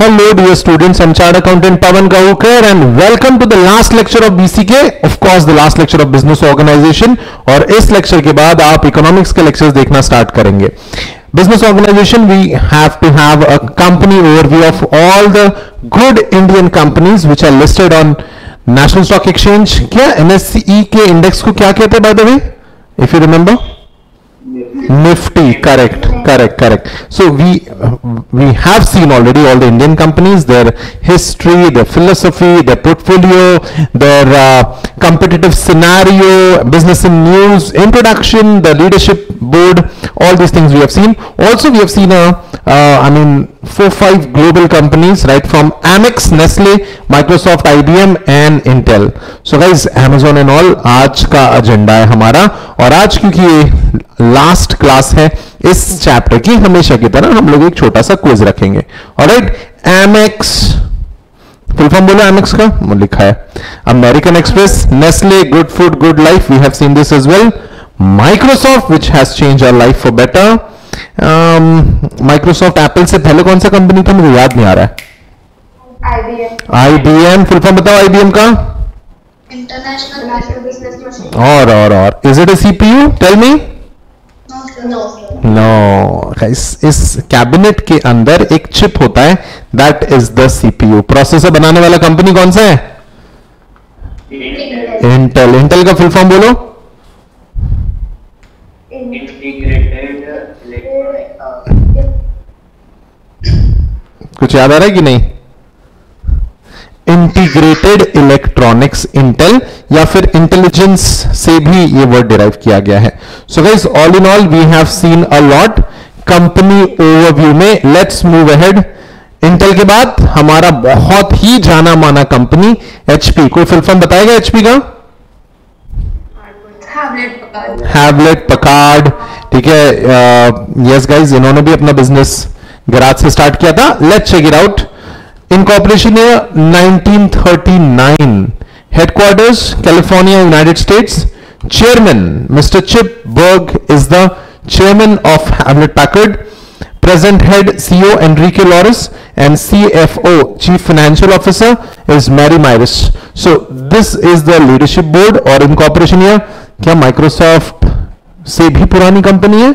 Hello dear students am chartered accountant Pawan Gaokar and welcome to the last lecture of BCK of course the last lecture of business organization और इस lecture के बाद आप economics के lecture देखना start करेंगे business organization we have to have a company overview of all the good Indian companies which are listed on national stock exchange क्या NSCE के इंडेक्स को क्या कहते हैं by the way if you remember Nifty, correct, correct, correct. So we we have seen already all the Indian companies, their history, their philosophy, their portfolio, their uh, competitive scenario, business and news, introduction, the leadership board, all these things we have seen. Also, we have seen a, uh, I mean, four five global companies right from Amex, Nestle, Microsoft, IBM and Intel. So guys Amazon and all आज का agenda है हमारा और आज क्योंकि ये last class है इस चैप्टर की हमेशा की तरह हम लोग एक छोटा सा क्विज रखेंगे और राइट एमेक्स फुल फॉर्म बोलो एमेक्स का लिखा है American Express Nestle good food good life we have seen this as well Microsoft which has change our life for better Microsoft um, Apple से पहले कौन सा कंपनी था मुझे याद नहीं आ रहा है आईबीएम फुल फॉर्म बताओ आईबीएम का और और और is it a CPU tell me no इस कैबिनेट के अंदर एक चिप होता है that is the CPU processor बनाने वाला कंपनी कौन सा है इंटेल इंटेल का फुल फॉर्म बोलो कुछ याद आ रहा है कि नहीं इंटीग्रेटेड इलेक्ट्रॉनिक्स इंटेल या फिर इंटेलिजेंस से भी ये वर्ड डिराइव किया गया है so guys all in all we have seen a lot company overview में लेट्स मूव अहेड इंटेल के बाद हमारा बहुत ही जाना माना कंपनी एचपी कोई फुल फॉर्म बताएगा एचपी का हैवलेट पकार्ड ठीक है यस uh, गाइज इन्होंने भी अपना बिजनेस गराज से स्टार्ट किया था let check it out in nineteen thirty nine headquarters California United States chairman mister Chip Bergh is the chairman of Hewlett Packard present head CEO के Lores and C F O chief financial officer is Marie Myers so this is the leadership board और incorporation year क्या Microsoft से भी पुरानी company है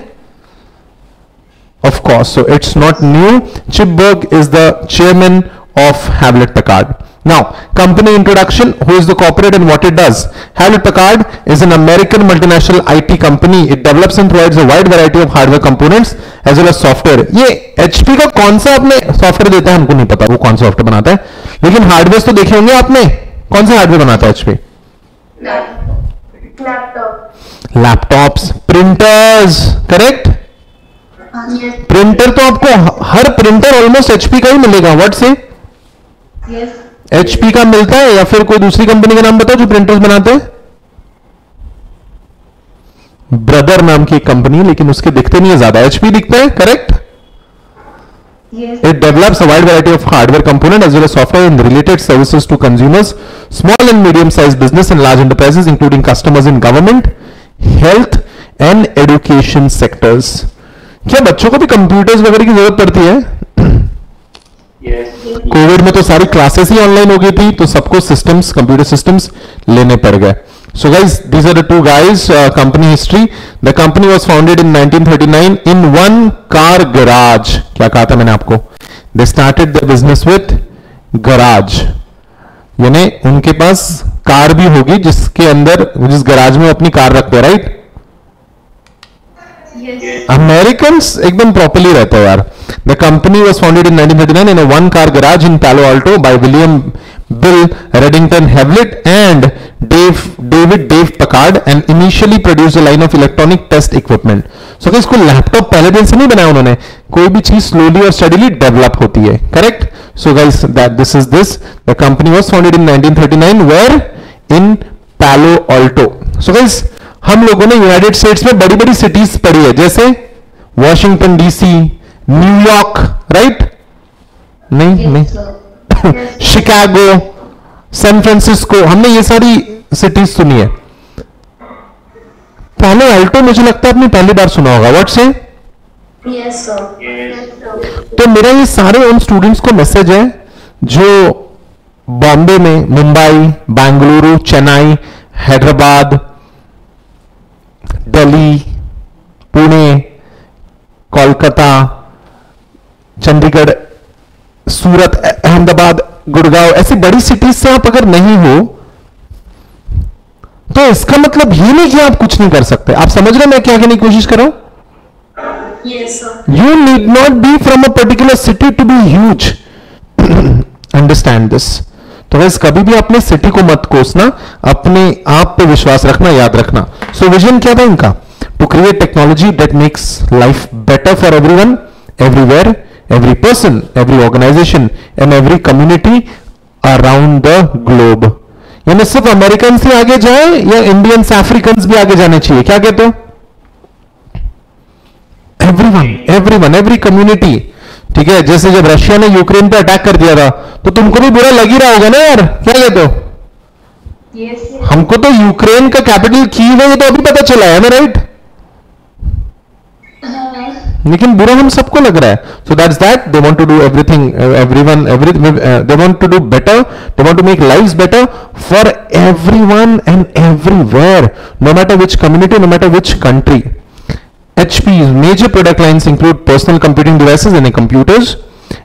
of course. So it's not new. Chip Berg is the chairman of Hewlett Packard. Now, company introduction, who is the corporate and what it does. Hewlett Packard is an American multinational IT company. It develops and provides a wide variety of hardware components as well as software ye hp ka kaun sa apne software deta hai humko nahi pata wo kaun sa software banata hai lekin hardware to dekhe honge aapne kaun sa hardware banata hai hp laptop laptops printers correct printer तो आपको हर printer almost HP का ही मिलेगा what से HP yes. का मिलता है या फिर कोई दूसरी कंपनी का नाम बताओ जो प्रिंटर्स बनाते हैं ब्रदर नाम की एक कंपनी है लेकिन उसके दिखते नहीं है ज्यादा एचपी दिखता है correct it develops a wide variety of hardware component as well as software in related services to consumers small and medium size business and large enterprises including customers in government health and education sectors क्या बच्चों को भी computers वगैरह की जरूरत पड़ती है covid yes. में तो सारी क्लासेस ही ऑनलाइन हो गई थी तो सबको सिस्टम्स कंप्यूटर सिस्टम्स लेने पड़ गए so guys these are the two guys company history the company was founded in 1939 in one car garage क्या कहा था मैंने आपको they started the business with garage यानी उनके पास कार भी होगी जिसके अंदर जिस गराज में अपनी कार रखते राइट Americans एकदम properly रहते हैं यार. The company was founded in 1939 in a one-car garage in Palo Alto by William Bill Reddington Hewlett and Dave David Dave Packard and initially produced a line of electronic test equipment. So अगर इसको laptop पहले दिन से नहीं बनाया उन्होंने कोई भी चीज स्लोली और स्टडीली डेवलप होती है correct so guys that this is this the company was founded in 1939 where in Palo Alto so guys हम लोगों ने यूनाइटेड स्टेट्स में बड़ी बड़ी सिटीज पढ़ी है जैसे वॉशिंगटन डीसी न्यूयॉर्क राइट नहीं नहीं शिकागो सैन फ्रांसिस्को हमने ये सारी सिटीज सुनी है पहले अल्टो मुझे लगता है आपने पहली बार सुना होगा व्हाट से तो मेरा ये सारे उन स्टूडेंट्स को मैसेज है जो बॉम्बे में मुंबई बेंगलुरु चेन्नई हैदराबाद दिल्ली पुणे कोलकाता चंडीगढ़ सूरत अहमदाबाद गुड़गांव ऐसी बड़ी सिटीज से आप अगर नहीं हो तो इसका मतलब ये नहीं कि आप कुछ नहीं कर सकते आप समझ रहे मैं क्या कहने की कोशिश कर रहा हूं you need not be from a particular city to be huge understand this तो वैसे कभी भी अपने सिटी को मत कोसना अपने आप पे विश्वास रखना याद रखना सो so, विजन क्या था इनका to create technology that makes life better for every one everywhere every person every organization and every community around the globe यानी सिर्फ अमेरिकन से आगे जाए या इंडियंस अफ्रीकन भी आगे जाने चाहिए क्या कहते हो every one every one every community ठीक है जैसे जब रशिया ने यूक्रेन पे अटैक कर दिया था तो तुमको भी बुरा लग ही रहा होगा ना यार क्या कहते हो तो? yes, हमको तो यूक्रेन का कैपिटल की है ये तो अभी पता चला है राइट हाँ। लेकिन बुरा हम सबको लग रहा है so that's that they want to do everything everyone every they want to do better they want to make life better for everyone and everywhere no matter which community no matter which country HP's major product lines include personal computing devices and computers,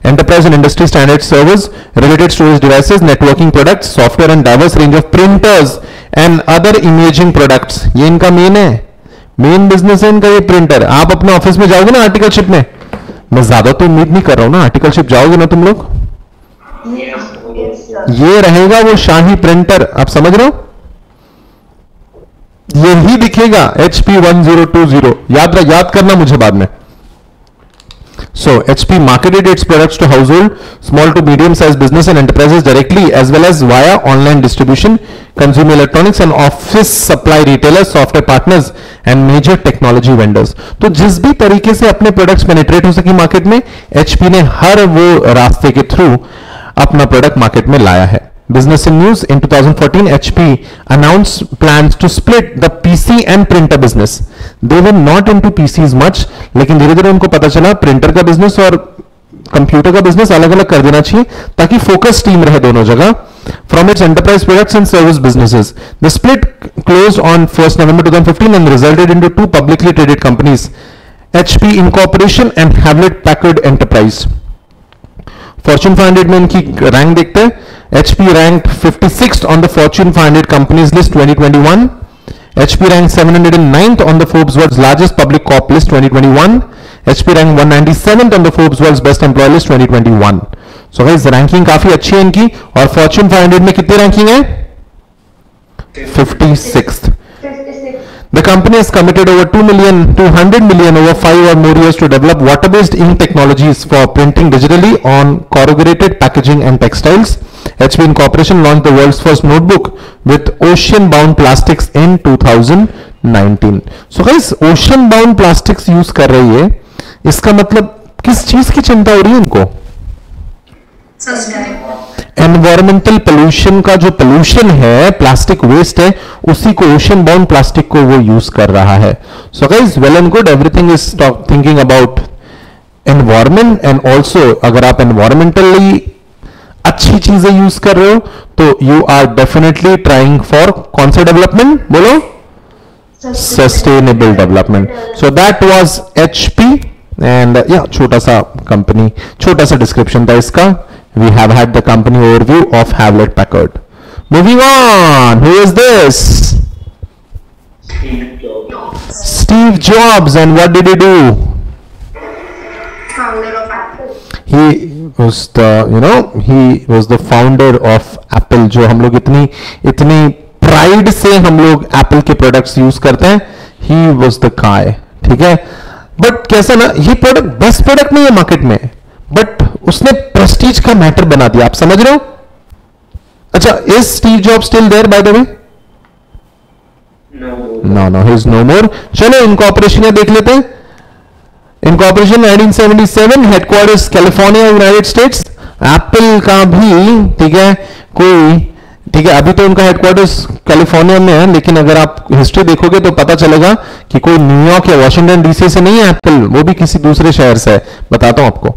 enterprise and industry standard servers, related storage devices, networking products, software and diverse range of printers and other imaging products. ये इनका main है main business है इनका ये printer. आप अपने office में जाओगे ना article ship में मैं ज्यादा तो उम्मीद नहीं कर रहा हूँ ना article ship जाओगे ना तुम लोग yes, yes, sir. ये रहेगा वो शाही printer. आप समझ रहे हो यही दिखेगा HP 1020 याद रख याद करना मुझे बाद में so H P marketed its product to household small to medium size business and enterprises directly as well as via online distribution consumer electronics and office supply retailer software partners and major technology vendors तो जिस भी तरीके से अपने products penetrate हो सके market में HP ने हर वो रास्ते के थ्रू अपना प्रोडक्ट मार्केट में लाया है Business in News in 2014, HP announced plans to split the PC and printer business. They were not into PCs much, लेकिन धीरे धीरे उनको पता चला प्रिंटर का बिजनेस और कंप्यूटर का बिजनेस अलग अलग कर देना चाहिए ताकि फोकस टीम रहे दोनों जगह from its enterprise products and service businesses. The split closed on 1st November 2015 and resulted into two publicly traded companies, HP Incorporation and Hewlett Packard Enterprise. Fortune 500 में इनकी रैंक देखते हैं HP rank 56th on the Fortune 500 companies list 2021 HP ranked 709th on the Forbes World's largest public corp list 2021 HP ranked 197th on the Forbes World's best employee list 2021 so guys ranking काफी अच्छी है इनकी और Fortune 500 में कितनी ranking है 56th 56. The company has committed over 2 million, 200 million over 5 or more years to develop water-based ink technologies for printing digitally on corrugated packaging and textiles. HP Incorporation launched the world's first notebook with ocean-bound plastics in 2019. So guys, ocean-bound plastics use कर रही है इसका मतलब किस चीज की चिंता हो रही है उनको एनवायरमेंटल पोल्यूशन का जो पोल्यूशन है प्लास्टिक वेस्ट है उसी को ओशन बाउंड प्लास्टिक को वो यूज कर रहा है so guys well and good everything is thinking about environment and also अगर आप एनवायरमेंटली अच्छी चीजें यूज कर रहे हो तो you are definitely trying for कौन सा डेवलपमेंट बोलो sustainable development so that H P and या छोटा सा कंपनी छोटा सा डिस्क्रिप्शन था इसका we have had the company overview of Hewlett Packard moving on who is this Steve Jobs and what did he do? Founder of Apple. He was the you know he was the founder of Apple जो हम लोग इतनी इतनी pride से हम लोग Apple के products use करते हैं he was the guy ठीक है but कैसा ना ये product best product नहीं है market में but उसने prestige का matter बना दिया आप समझ रहे हो अच्छा is Steve Jobs still there by the way no no no he is no more चलो इनको ऑपरेशन देख लेते हैं incorporation 1977 headquarters California United States Apple का भी ठीक है कोई ठीक है अभी तो उनका हेडक्वार्टर्स कैलिफोर्निया में है लेकिन अगर आप हिस्ट्री देखोगे तो पता चलेगा कि कोई न्यूयॉर्क या वॉशिंगटन डीसी से नहीं है एप्पल वो भी किसी दूसरे शहर से है बताता हूं आपको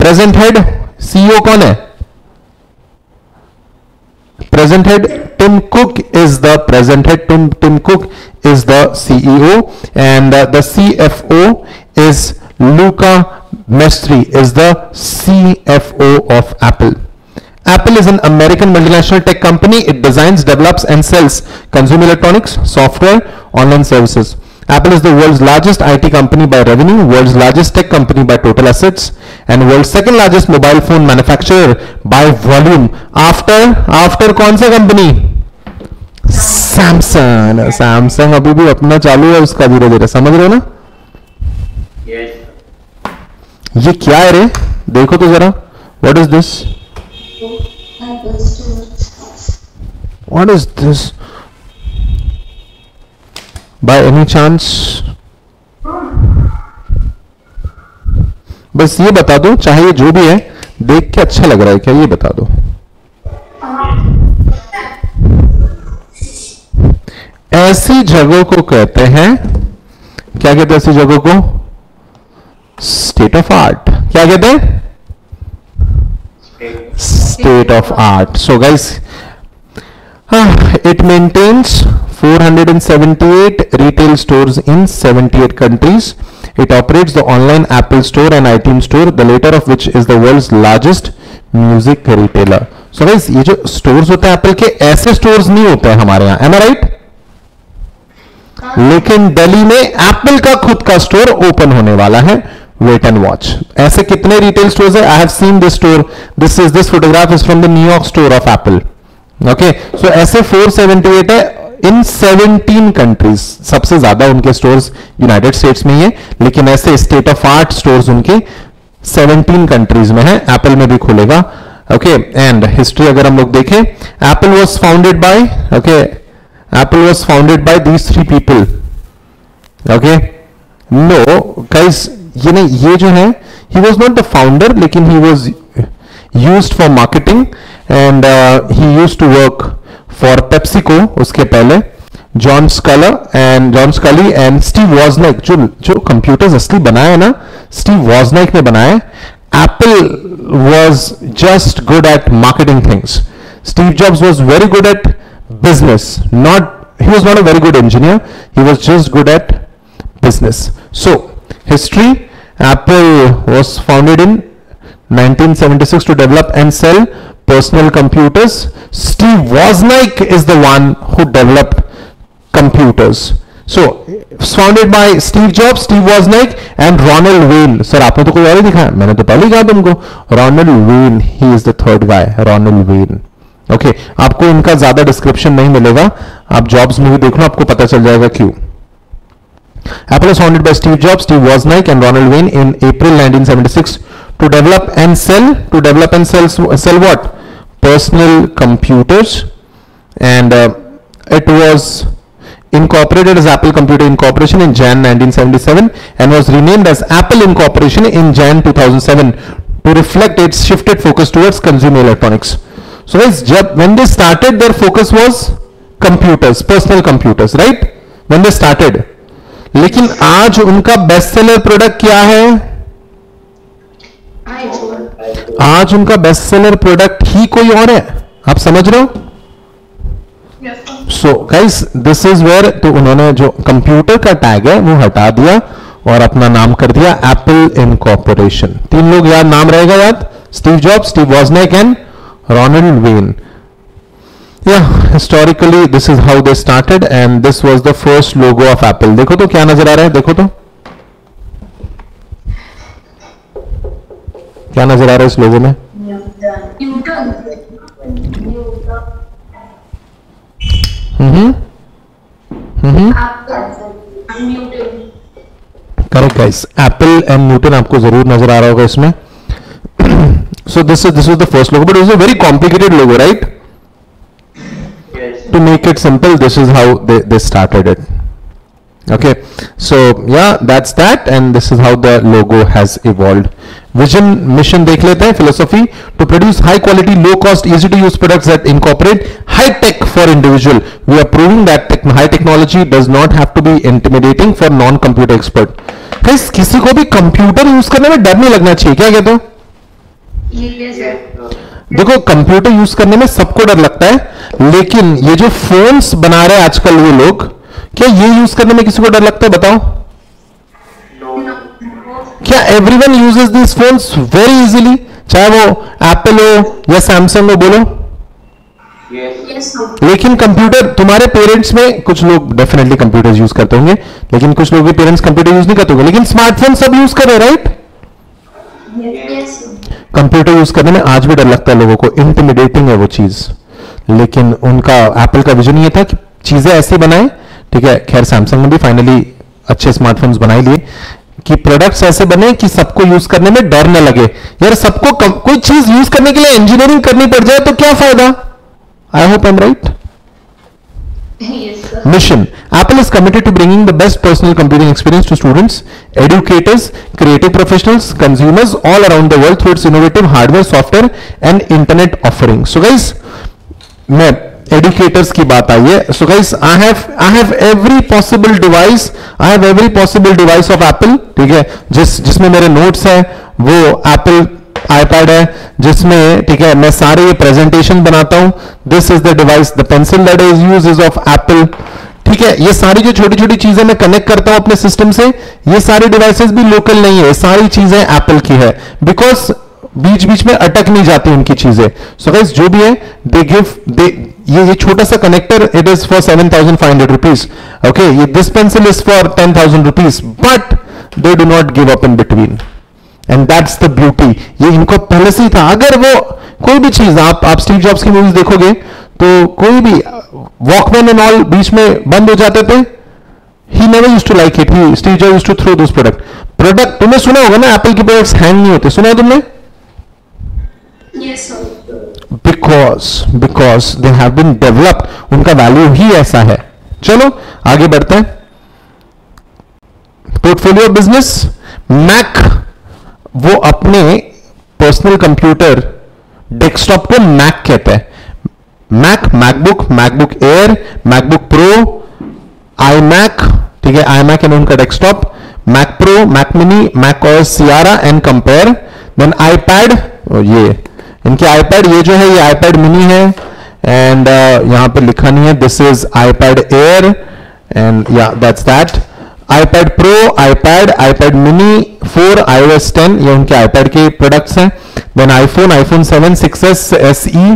प्रेजेंट हेड सीईओ कौन है present head Tim Cook is the present head Tim Tim Cook is the CEO and the C is luca mestri is the cfo of apple apple is an american multinational tech company it designs develops and sells consumer electronics software online services apple is the world's largest it company by revenue world's largest tech company by total assets and world's second largest mobile phone manufacturer by volume after after कौन सा company Samsung Samsung अभी भी अपना चालू है उसका धीरे धीरे समझ रहे हो ना ये क्या है रे देखो तो जरा what is this what is this by any chance बस ये बता दो चाहे ये जो भी है देख के अच्छा लग रहा है क्या ये बता दो ऐसी जगहों को कहते हैं क्या कहते हैं ऐसी जगहों को स्टेट ऑफ आर्ट क्या कहते हैं state of art so guys it maintains 478 retail stores in 78 countries it operates the online Apple store and iTunes store the latter of which is the world largest music retailer so guys ये जो stores होते हैं Apple के ऐसे stores नहीं होते हैं हमारे यहां एम राइट लेकिन दिल्ली में एप्पल का खुद का स्टोर ओपन होने वाला है wait and watch ऐसे कितने retail stores है I have seen this store this is this photograph is from the New York store of Apple okay so ऐसे 478 है इन 17 कंट्रीज सबसे ज्यादा उनके स्टोर्स यूनाइटेड स्टेट्स में ही है लेकिन ऐसे स्टेट ऑफ आर्ट स्टोर्स उनके 17 कंट्रीज में है एप्पल में भी खुलेगा ओके एंड हिस्ट्री अगर हम लोग देखें Apple was founded by okay Apple was founded by these three people okay no कई ये नहीं ये जो है he was not the founder लेकिन he was use for marketing and he use to work for PepsiCo उसके पहले John Sculley and John Sculley and Steve Wozniak जो जो कंप्यूटर्स असली बनाया है ना स्टीव वॉजनाइक ने बनाया Apple was just good at marketing things Steve Jobs was very good at business not he was not a very good engineer he was just good at business so history. Apple was founded in 1976 to develop and sell personal computers. Steve Wozniak is the one who developed computers. So, founded by Steve Jobs, Steve Wozniak and Ronald Wayne. Sir, aapne to koi aur dikha maine to pehle hi kaha tumko Ronald Wayne, he is the third guy, Ronald Wayne. Okay okay, आपको इनका ज्यादा description नहीं मिलेगा आप jobs में भी देखना आपको पता चल जाएगा क्यों Apple was founded by Steve Jobs, Steve Wozniak and Ronald Wayne in April 1976 to develop and sell, to develop and sell, sell what? Personal computers and uh, it was incorporated as Apple Computer Incorporation in Jan 1977 and was renamed as Apple Incorporation in Jan 2007 to reflect its shifted focus towards consumer electronics. So guys, when they started their focus was computers, personal computers, right? When they started, लेकिन आज उनका best seller product क्या है आज उनका best seller product ही कोई और है आप समझ रहे हो so guys this is where तो उन्होंने जो कंप्यूटर का टैग है वो हटा दिया और अपना नाम कर दिया एप्पल इनकॉर्पोरेशन तीन लोग याद नाम रहेगा याद Steve Job Steve Wozniak and Ronald Wayne yeah historically this is how they started and this was the first logo of apple देखो तो क्या नजर आ रहा है देखो तो क्या नजर आ रहा है इस लोगो में correct guys Apple and Newton आपको जरूर नजर आ रहा होगा इसमें so this this was the first logo but is a very complicated logo right to make it simple, this is how they, they started it. Okay, so yeah, that's that, and this is how the logo has evolved. Vision mission देख लेते हैं philosophy to produce high quality low cost easy to use products that incorporate high tech for individual we are proving that high technology does not have to be intimidating for non computer expert किसी को भी computer use करने में डर नहीं लगना चाहिए क्या कहते हो देखो कंप्यूटर यूज करने में सबको डर लगता है लेकिन ये जो फोन्स बना रहे हैं आजकल वो लोग क्या ये यूज करने में किसी को डर लगता है बताओ क्या every one use this phone very easily चाहे वो एप्पल हो या सैमसंग हो बोलो yes. लेकिन कंप्यूटर तुम्हारे पेरेंट्स में कुछ लोग डेफिनेटली कंप्यूटर यूज करते होंगे लेकिन कुछ लोगों के पेरेंट्स कंप्यूटर यूज नहीं करते होंगे लेकिन स्मार्टफोन सब यूज कर रहे राइट right? कंप्यूटर यूज करने में आज भी डर लगता है लोगों को इंटिमिडेटिंग है वो चीज लेकिन उनका एप्पल का विजन ये था कि चीजें ऐसी बनाए ठीक है खैर सैमसंग ने भी फाइनली अच्छे स्मार्टफोन्स बनाई लिए कि प्रोडक्ट्स ऐसे बने कि सबको यूज करने में डर ना लगे यार सबको कोई चीज यूज करने के लिए इंजीनियरिंग करनी पड़ जाए तो क्या फायदा I hope am right Yes, sir. Mission. Apple is committed to bringing the best personal computing experience to students, educators, creative professionals, consumers all around the world through its innovative hardware, software and internet offerings. So guys, मैं educators की बात आई है so guys I have I have every possible device I have every possible device of Apple ठीक है जिस जिसमें मेरे नोट्स हैं वो एप्पल आईपैड है जिसमें ठीक है मैं सारे ये प्रेजेंटेशन बनाता हूं this is the device the pencil that is use is of Apple ठीक है ये सारी जो छोटी छोटी चीजें मैं कनेक्ट करता हूं अपने सिस्टम से ये सारी डिवाइसेस भी लोकल नहीं है सारी चीजें एप्पल की है बिकॉज बीच बीच में अटक नहीं जाती उनकी चीजें सो so गाइस जो भी है दे गिव दे ये ये छोटा सा connector it is for seven thousand five hundred rupees okay ये this pencil is for ten thousand rupees but they do not give up in between and that's the beauty ये इनको पहले से ही था अगर वो कोई भी चीज आप आप स्टीव जॉब्स की मूवीज देखोगे तो कोई भी वॉकमैन एंड ऑल बीच में बंद हो जाते थे he never use to like it he Steve Job use to throw this product product तुमने सुना होगा ना एप्पल के प्रोडक्ट हैंग नहीं होते सुना है तुमने because because they have been developed उनका वैल्यू ही ऐसा है चलो आगे बढ़ते हैं पोर्टफोलियो बिजनेस मैक वो अपने पर्सनल कंप्यूटर डेस्कटॉप को मैक कहते हैं Mac MacBook MacBook Air MacBook Pro iMac ठीक है आई मैक उनका desktop Mac Pro Mac mini Mac और Sierra and compare then iPad ये इनके आईपैड ये जो है ये आईपैड मिनी है एंड uh, यहां पे लिखा नहीं है this is iPad Air and या that's that iPad Pro iPad iPad mini four I S ten ये उनके आईपैड के प्रोडक्ट्स हैं then iPhone iPhone seven six S S E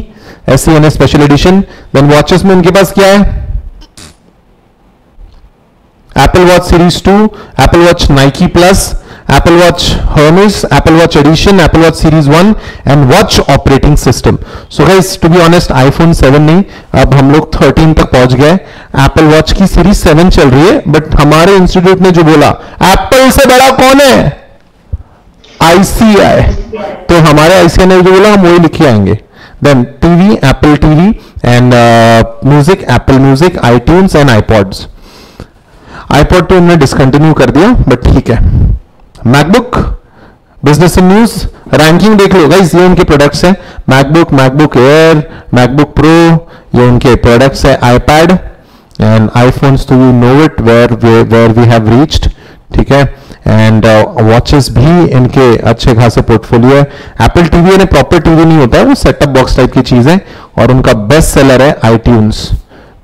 S C N special edition then watches में उनके पास क्या है Apple watch series two Apple watch Nike plus Apple watch Hermes Apple watch edition Apple watch series one and watch operating system so guys to be honest iPhone seven नहीं अब हम लोग thirteen तक पहुंच गए एप्पल वॉच की series seven चल रही है बट हमारे इंस्टीट्यूट ने जो बोला एप्पल से बड़ा कौन है आईसीआई तो हमारे आईसीआई ने जो बोला हम वही लिखे आएंगे then TV Apple TV and music Apple music iTunes and iPods iPod तो हमने डिसकंटिन्यू कर दिया बट ठीक है MacBook business in news ranking देख लो गाइस ये उनके प्रोडक्ट्स हैं MacBook MacBook air MacBook pro ये उनके प्रोडक्ट्स है iPad and iPhones to you know it where where we have reached ठीक है एंड वॉचेस uh, भी इनके अच्छे खासे पोर्टफोलियो है एप्पल टीवी यानी प्रॉपर टीवी नहीं होता है वो सेटअप बॉक्स टाइप की चीज है और उनका बेस्ट सेलर है आई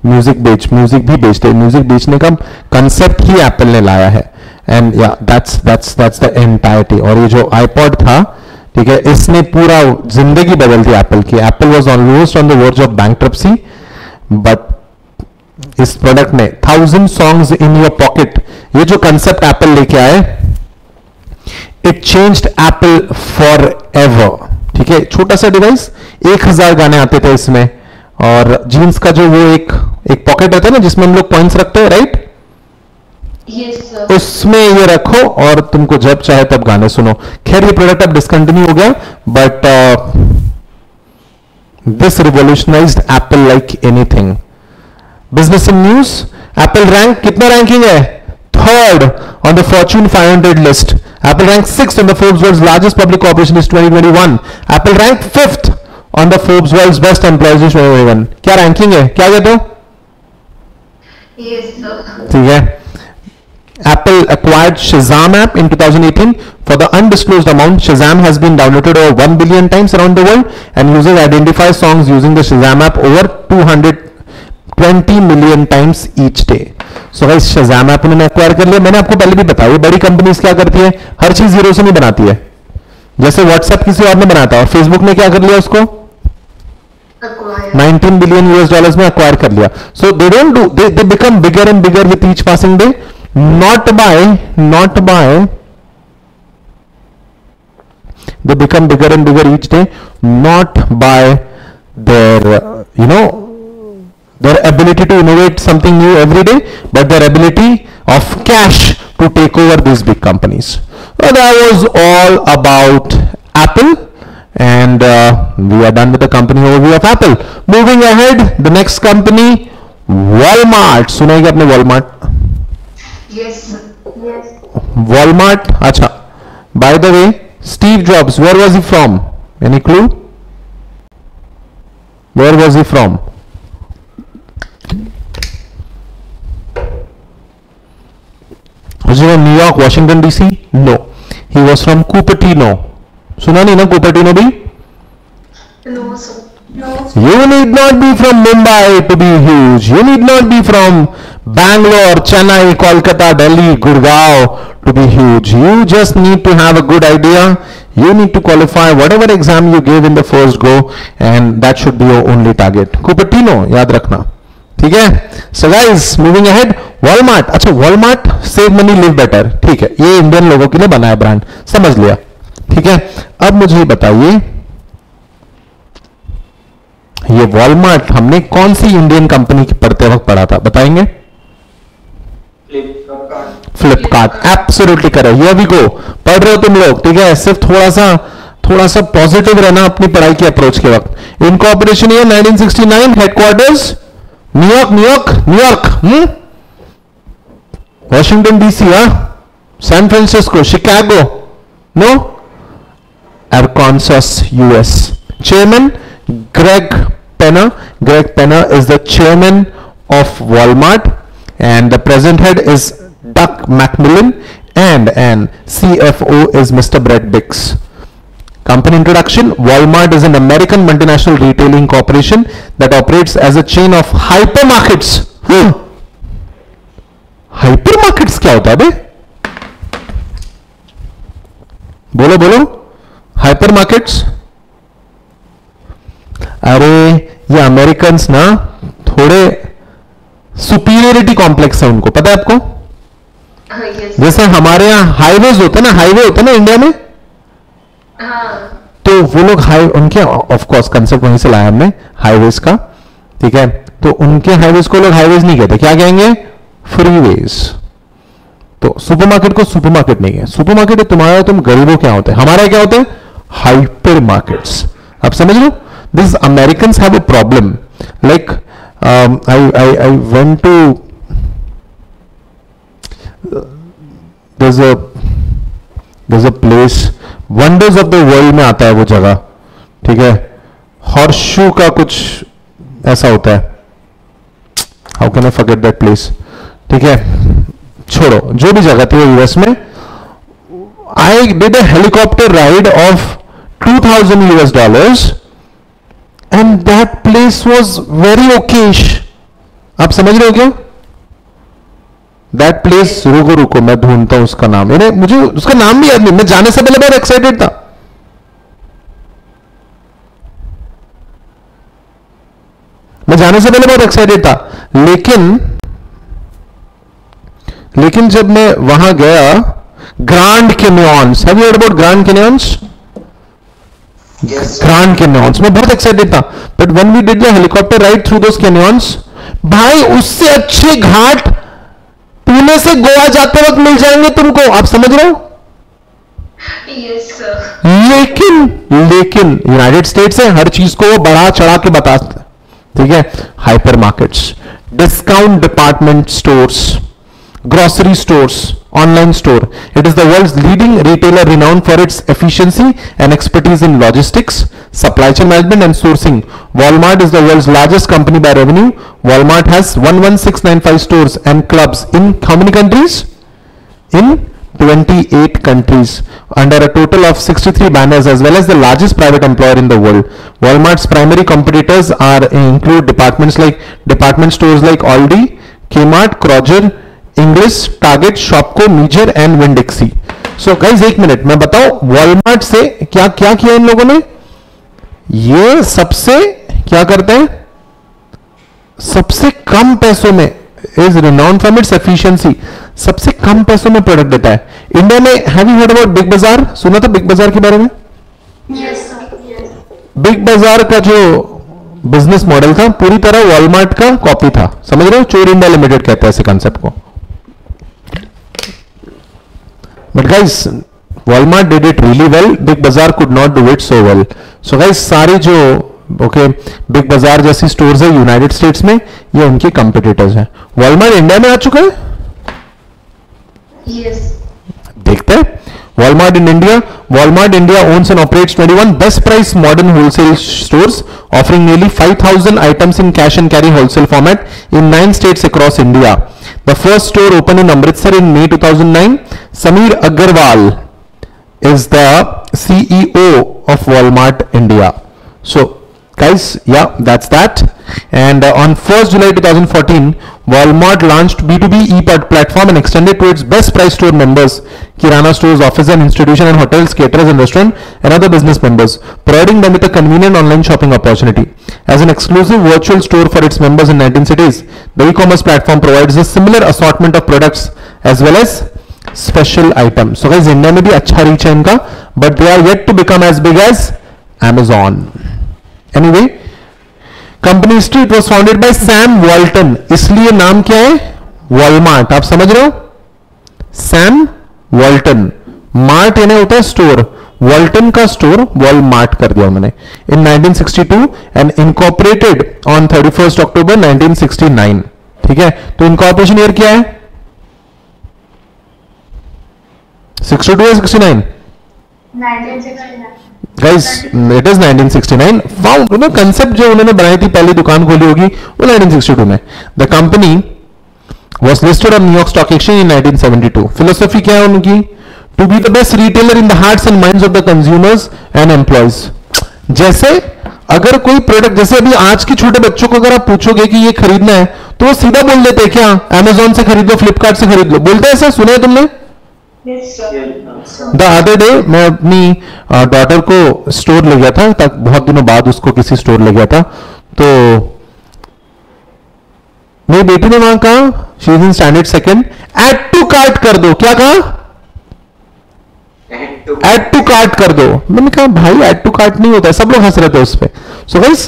म्यूजिक बेच म्यूजिक भी बेचते हैं म्यूजिक बेचने का कंसेप्ट ही एप्पल ने लाया है and yeah that's that's that's the entirety और ये जो आईपॉड था ठीक है इसने पूरा जिंदगी बदल दी एप्पल की Apple was almost on the verge of bank but इस प्रोडक्ट में thousand songs in your pocket ये जो कंसेप्ट एप्पल लेके आए it changed Apple forever ठीक है छोटा सा डिवाइस एक हजार गाने आते थे इसमें और जीन्स का जो वो एक एक पॉकेट होता है ना जिसमें हम लोग पॉइंट्स रखते हैं राइट yes, उसमें ये रखो और तुमको जब चाहे तब गाने सुनो खैर ये प्रोडक्ट अब डिसकंटिन्यू हो गया but this revolutionize Apple like anything business in news Apple rank कितना रैंकिंग है third on the Fortune hundred list Apple rank six on the Forbes world's largest public corporation is 2021 Apple rank fifth on the Forbes world's best employees is 2021 क्या ranking है क्या कहते हो ठीक है Apple acquired Shazam app in two eighteen for the undisclosed amount Shazam has been downloaded over 1 billion times around the world and users identify songs using the Shazam app over two hundred 20 million times each day so guys Shazam app उन्होंने acquire कर लिया मैंने आपको पहले भी बताया बड़ी companies क्या करती है हर चीज जीरो से नहीं बनाती है जैसे व्हाट्सएप किसी और ने बनाता और फेसबुक ने क्या कर लिया उसको 19 बिलियन यूएस डॉलर्स में एक्वायर कर लिया so they don't do they become bigger and bigger with each passing day not by not by they become bigger and bigger each day not by their you know their ability to innovate something new every day but their ability of cash to take over these big companies so that was all about apple and uh, we are done with the company overview of apple moving ahead the next company walmart सुना है क्या आपने walmart Yes, sir. Yes. Walmart. Acha. By the way, Steve Jobs, where was he from? Any clue? Where was he from? Was he from New York, Washington DC? No. He was from Cupertino. सुना नहीं ना Cupertino भी? No, sir. No, You need not be from Mumbai to be huge. You need not be from Bangalore, Chennai, Kolkata, Delhi, Gurgaon to be huge. You just need to have a good idea. You need to qualify whatever exam you gave in the first go and that should be your only target. Cupertino, याद रखना. ठीक है so guys moving ahead Walmart अच्छा Walmart save money live better ठीक है ये Indian लोगों के लिए बनाया ब्रांड समझ लिया ठीक है अब मुझे बताइए ये वॉलमार्ट हमने कौन सी इंडियन कंपनी की पढ़ते वक्त पढ़ा था बताएंगे फ्लिपकार्ट एब्सोल्युटली करो ये अभी को पढ़ रहे हो तुम लोग ठीक है सिर्फ थोड़ा सा थोड़ा सा पॉजिटिव रहना अपनी पढ़ाई के अप्रोच के वक्त इनको ऑपरेशन ये 1969 headquarters New York, New York, New York. Hmm? Washington DC, huh? San Francisco, Chicago. No? Arkansas, US. Chairman Greg Penner. Greg Penner is the chairman of Walmart and the present head is Doug Macmillan and and CFO is Mr. Brett Bix. Company introduction, Walmart is an American multinational retailing corporation that operates as a chain of hypermarkets. Huh? Hypermarkets क्या होता है बे बोलो बोलो हाइपरमार्केट्स अरे ये American ना थोड़े superiority complex है उनको पता है आपको जैसे हमारे यहां हाईवेज होते हैं ना हाईवे होते हैं ना इंडिया में हाँ। तो वो लोग हाई उनके ऑफकोर्स कंसेप्ट वहीं से लाया हमने हाईवेज का ठीक है तो उनके हाईवेज को लोग हाईवेज नहीं कहते क्या कहेंगे फ्रीवेज तो सुपरमार्केट को सुपरमार्केट नहीं है सुपरमार्केट तुम्हारा तुम गरीबों क्या होते हैं हमारा क्या होते हैं हाइपर मार्केट आप समझ लो this American have a problem like I I I went to this a place wonders of the world में आता है वो जगह ठीक है हॉर्शू का कुछ ऐसा होता है how can I forget that place ठीक है छोड़ो जो भी जगह थी वो यूएस में I did a helicopter ride of two thousand US dollars and that place was very okayish आप समझ रहे हो क्या दैट प्लेस रुको रुको मैं ढूंढता हूं उसका नाम मैंने मुझे उसका नाम भी याद नहीं मैं जाने से पहले बहुत एक्साइटेड था मैं जाने से पहले बहुत एक्साइटेड था लेकिन लेकिन जब मैं वहां गया Grand Canyons have you heard about Grand Canyons Grand के केन्यॉन्स मैं बहुत एक्साइटेड था but when we did the helicopter ride through those canyons भाई उससे अच्छे घाट पुणे से गोवा जाते वक्त मिल जाएंगे तुमको आप समझ रहे हो Yes, लेकिन लेकिन यूनाइटेड स्टेट है हर चीज को वो बढ़ा चढ़ा के बताते ठीक है hyper markets discount department stores grocery stores, online store. It is the world's leading retailer renowned for its efficiency and expertise in logistics, supply chain management and sourcing. Walmart is the world's largest company by revenue. Walmart has 11695 stores and clubs in how many countries? In 28 countries under a total of 63 banners as well as the largest private employer in the world. Walmart's primary competitors are include departments like department stores like Aldi, Kmart, Kroger, Ingles Target ShopKo Meijer and Winn-Dixie so guys एक minute मैं बताओ Walmart से क्या क्या किया इन लोगों ने ये सबसे क्या करते हैं सबसे कम पैसों में is renowned from its efficiency सबसे कम पैसों में प्रोडक्ट देता है इंडिया में have you heard about Big Bazaar सुना था बिग बाजार के बारे में बिग yes, बाजार yes. का जो बिजनेस मॉडल था पूरी तरह वॉलमार्ट का कॉपी था समझ रहे हो चोर इंडिया लिमिटेड कहते हैं ऐसे कॉन्सेप्ट को but guys Walmart did it really well Big Bazaar could not do it so well so guys सारे जो ओके बिग बाजार जैसी स्टोर है यूनाइटेड स्टेट्स में ये उनके कंपटीटर्स है वॉलमार्ट इंडिया में आ चुका है yes. देखते हैं Walmart in India. Walmart India owns and operates 21 best price modern wholesale stores offering nearly 5000 items in cash and carry wholesale format in 9 states across India. The first store opened in Amritsar in May 2009. Samir Agarwal is the CEO of Walmart India. So guys yeah that's that and uh, on 1st July 2014 Walmart launched B2B e-part platform and extended to its best price store members Kirana stores office and institution and hotels caterers and restaurant and other business members providing them with a convenient online shopping opportunity as an exclusive virtual store for its members in 19 cities the e-commerce platform provides a similar assortment of products as well as special items so guys India may be acha reach hai inka but they are yet to become as big as Amazon anyway company history it was founded by Sam Walton इसलिए नाम क्या है Walmart आप समझ रहे हो Sam Walton Mart यानी होता है स्टोर वॉल्टन का स्टोर वॉलमार्ट कर दिया उन्होंने in 1962 and incorporated on 31 October 1969 ठीक है तो इनकॉपरेशन ईयर क्या है 62 या 69 1969 guys it is 1969 found you know concept जो उन्होंने बनाई थी पहली दुकान खोली होगी वो 1962 में the company was listed on New York stock exchange in 1972 philosophy क्या है उनकी to be the best retailer in the hearts and minds of the consumers and employees जैसे अगर कोई प्रोडक्ट जैसे अभी आज के छोटे बच्चों को अगर आप पूछोगे कि ये खरीदना है तो वो सीधा बोल देते हैं क्या अमेजोन से खरीद लो फ्लिपकार्ट से खरीद लो बोलते हैं सर सुने तुमने द अदर डे मैं अपनी डॉटर को स्टोर ले गया था तक बहुत दिनों बाद उसको किसी स्टोर ले गया था तो मेरी बेटी ने वहां कहा she is in standard second add to cart कर दो क्या कहा एड टू कार्ट कर दो मैंने कहा भाई एड टू कार्ट नहीं होता सब लोग हंस रहे थे उस पर सो गाइस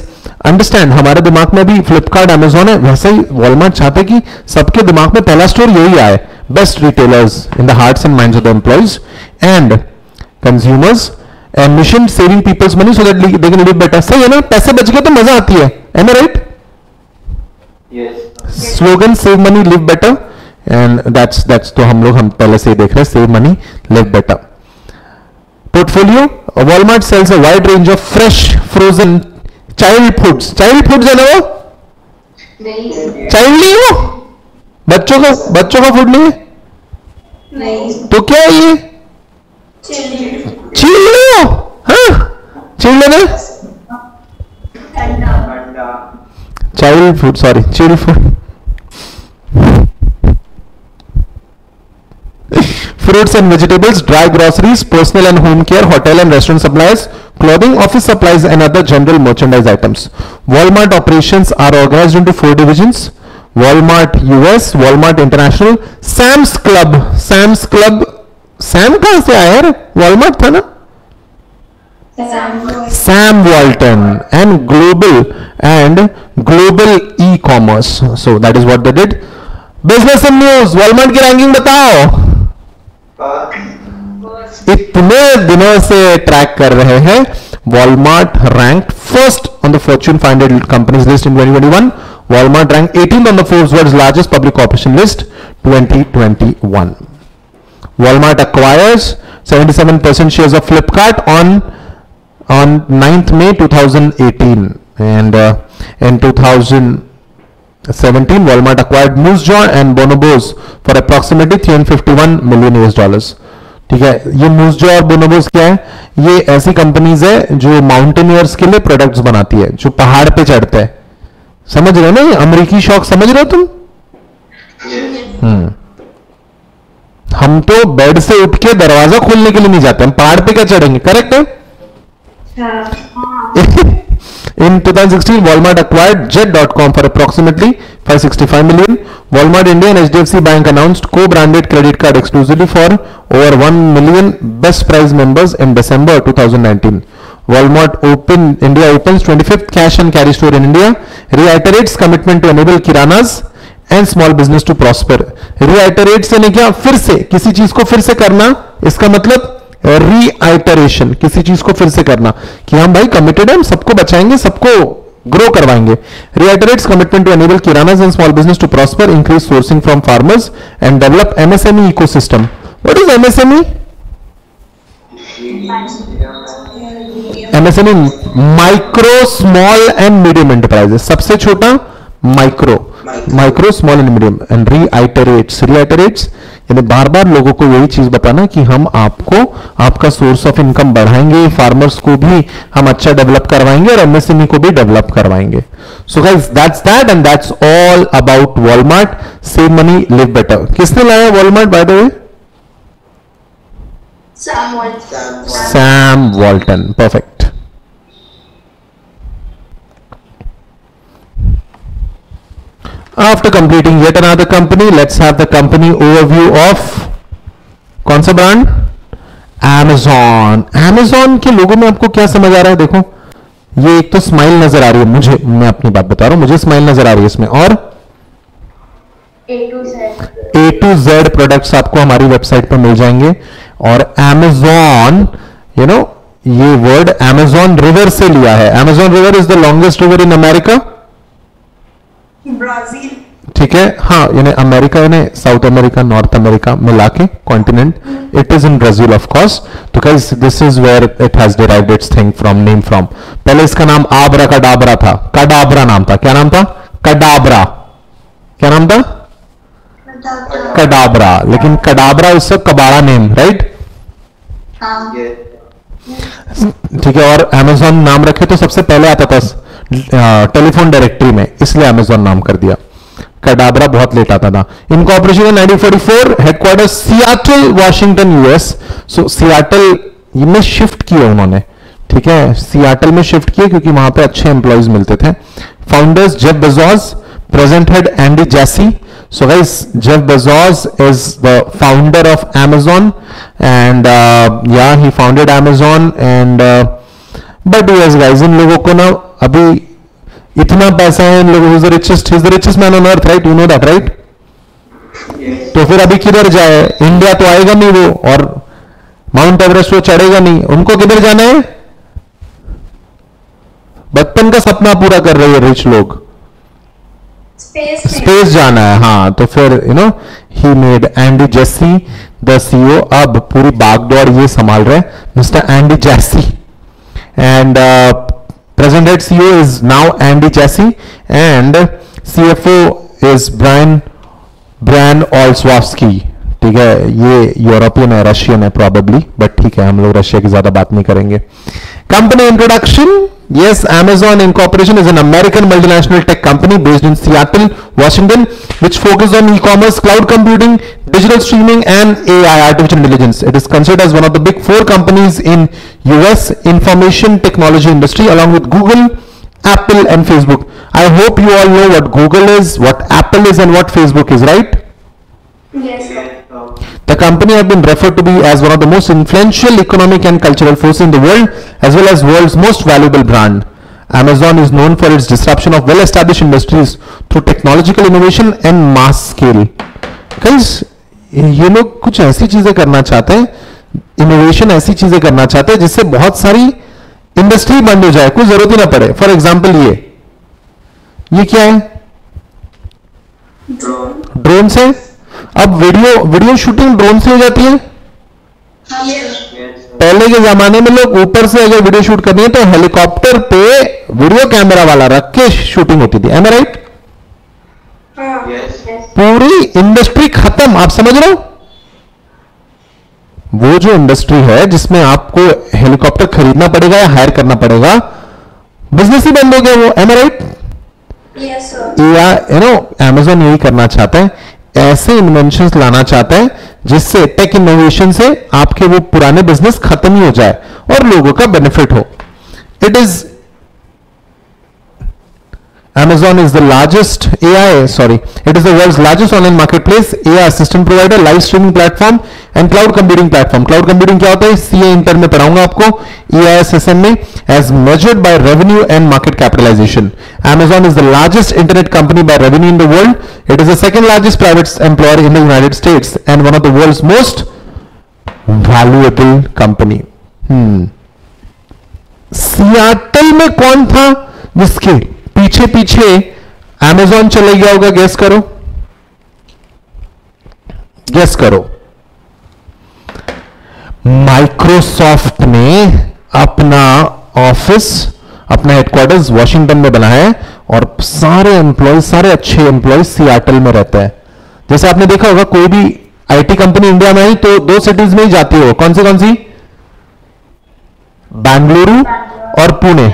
अंडरस्टैंड हमारे दिमाग में भी फ्लिपकार्ट अमेजोन है वैसे ही वॉलमार्ट चाहते कि सबके दिमाग में पहला स्टोर यही आए best retailers in the hearts and minds of the employees and consumers and mission saving people's money so that they can live better सही है ना पैसे बच गए तो मजा आती है am I right yes slogan save money live better and that's that's तो हम लोग हम पहले से ही देख रहे हैं save money live better portfolio Walmart sells a wide range of fresh frozen child foods child foods है ना वो नहीं child नहीं वो बच्चों का बच्चों का फूड नहीं नहीं तो क्या है ये चिल्ले हो चिल्ले ने child food sorry chilled food fruits and vegetables dry groceries personal and home care hotel and restaurant supplies clothing office supplies and other general merchandise items Walmart operation are organize in four divisions Walmart US Walmart international Sam's club Sam's club Sam कहां से आया यार Walmart था ना Sam Walton and global and global e commerce so that is what the did business and news Walmart की ranking बताओ इतने दिनों से ट्रैक कर रहे हैं Walmart rank first on the Fortune five hundred companies list in 2021 Walmart ranked 18th on the Forbes world's largest public corporation list 2021. Walmart acquires 77% shares of Flipkart on on 9th May 2018 and uh, in 2017 Walmart acquired Moosejaw and Bonobos for approximately 351 million US dollars. ठीक है ये मूसजो और bonobos क्या है ये ऐसी companies है जो माउंटेनियर्स के लिए प्रोडक्ट्स बनाती है जो पहाड़ पे चढ़ते हैं समझ रहे हो ना ये अमरीकी शौक समझ रहे हो तुम हम्म। हम तो बेड से उठ के दरवाजा खोलने के लिए नहीं जाते हम पहाड़ पे क्या चढ़ेंगे करेक्ट है in 2016 Walmart acquired jet dot com for approximately five sixty five million Walmart India and H bank announced co branded credit card exclusively for over one million best price members in thousand nineteen Walmart open India open twenty fifth cash and carry store in India reiterates commitment to enable kiranas and small business to prosper reiterate से क्या फिर से किसी चीज को फिर से करना इसका मतलब रीआइटरेशन किसी चीज को फिर से करना कि हाँ हम भाई कमिटेड है सबको बचाएंगे सबको ग्रो करवाएंगे reiterates commitment to enable kirana and small business to prosper increase sourcing from farmers and develop MSME ecosystem what is MSME MSME micro small and medium enterprises सबसे छोटा micro micro small and medium and reiterates reiterates यानी बार बार लोगों को यही चीज बताना कि हम आपको आपका सोर्स ऑफ इनकम बढ़ाएंगे फार्मर्स को भी हम अच्छा डेवलप करवाएंगे और एमएसएमई e को भी डेवलप करवाएंगे so guys that's that and that's all about Walmart save money live better किसने लाया Walmart by the way Sam Walton perfect After completing yet another company, let's have the company overview of कौन सा brand Amazon Amazon के लोगों में आपको क्या समझ आ रहा है देखो ये एक तो स्माइल नजर आ रही है मुझे मैं अपनी बात बता रहा हूं मुझे स्माइल नजर आ रही है इसमें और ए टू जेड प्रोडक्ट आपको हमारी वेबसाइट पर मिल जाएंगे और एमेजॉन यू नो ये वर्ड एमेजॉन रिवर से लिया है Amazon river is the longest river in America Brazil ठीक है हाँ यानी अमेरिका यानी साउथ अमेरिका नॉर्थ अमेरिका मिला के continent it is in Brazil of course तो guys this is where it has derive its thing from name from पहले इसका नाम आबरा का डाबरा था कडाबरा नाम था क्या नाम था कडाबरा क्या नाम था कडाबरा लेकिन कडाबरा उससे कबाड़ा नेम राइट हाँ। ठीक है और एमेजॉन नाम रखे तो सबसे पहले आता था टेलीफोन डायरेक्टरी में इसलिए अमेजोन नाम कर दिया कडाबरा बहुत लेट आता था इनका ऑपरेशन है nineteen forty four headquarter Seattle Washington US so Seattle में शिफ्ट किया उन्होंने ठीक है सियाटल में शिफ्ट किया क्योंकि वहां पे अच्छे एम्प्लॉयज मिलते थे founders Jeff Bezos present head Andy जैसी so guys Jeff bezos is the founder of Amazon and yeah he founded Amazon and uh, but yes guys इन लोगों को ना अभी इतना पैसा है इन लोगों is the richest is the richest man on earth right you know that right तो फिर अभी किधर जाए इंडिया तो आएगा नहीं वो और माउंट एवरेस्ट वो चढ़ेगा नहीं उनको किधर जाना है बचपन का सपना पूरा कर रहे हैं रिच लोग स्पेस जाना है हाँ तो फिर you know he made Andy Jassy the CEO अब पूरी बागडोर ये संभाल रहे mister Andy Jassy and uh, present head CEO is now Andy Jassy and CFO is Brian brian Olsavsky ठीक है ये यूरोपियन है रशियन है प्रॉबेबली बट ठीक है हम लोग रशिया की ज्यादा बात नहीं करेंगे company introduction Yes, Amazon Incorporation is an American multinational tech company based in Seattle, Washington, which focuses on e-commerce, cloud computing, digital streaming, and AI, artificial intelligence. It is considered as one of the big four companies in US information technology industry along with Google, Apple, and Facebook. I hope you all know what Google is, what Apple is, and what Facebook is, right? Yes, The company have been referred to be as one of the most influential economic and cultural force in the world as well as world's most valuable brand. Amazon is known for its disruption of well-established industries through technological innovation and mass scale. Guys, ये लोग कुछ ऐसी चीजें करना चाहते हैं innovation ऐसी चीजें करना चाहते हैं जिससे बहुत सारी industry बंद हो जाए कोई जरूरत ही ना पड़े For example, ये ये क्या है Drone. Drone से अब वीडियो वीडियो शूटिंग ड्रोन से हो जाती है पहले के जमाने में लोग ऊपर से अगर वीडियो शूट करनी है तो हेलीकॉप्टर पे वीडियो कैमरा वाला रख के शूटिंग होती थी एम राइट पूरी इंडस्ट्री खत्म आप समझ रहे हो वो जो इंडस्ट्री है जिसमें आपको हेलीकॉप्टर खरीदना पड़ेगा या हायर करना पड़ेगा बिजनेस ही बंद हो गया वो am right yeah you know Amazon यही करना चाहता है ऐसे इन्वेंशन लाना चाहता है जिससे टेक इनोवेशन से आपके वो पुराने बिजनेस खत्म ही हो जाए और लोगों का बेनिफिट हो it is Amazon is the largest AI, sorry, it is the world's largest online marketplace, AI assistant provider, live streaming platform and cloud computing platform cloud computing क्या होता है सी इंटर में पढ़ाऊंगा आपको ई में as measured by revenue and market capitalization Amazon is the largest internet company by revenue in the world it is the second largest private employer in the United States and one of the world most valuable company Seattle में कौन था जिसके पीछे पीछे Amazon चले गया होगा gas करो गैस करो माइक्रोसॉफ्ट ने अपना ऑफिस अपना हेडक्वार्टर्स वॉशिंगटन में बना है और सारे एम्प्लॉय सारे अच्छे एम्प्लॉय सियाटल में रहते हैं जैसे आपने देखा होगा कोई भी आईटी कंपनी इंडिया में आई तो दो सिटीज में ही जाती हो कौन सी कौन सी बैंगलुरु और पुणे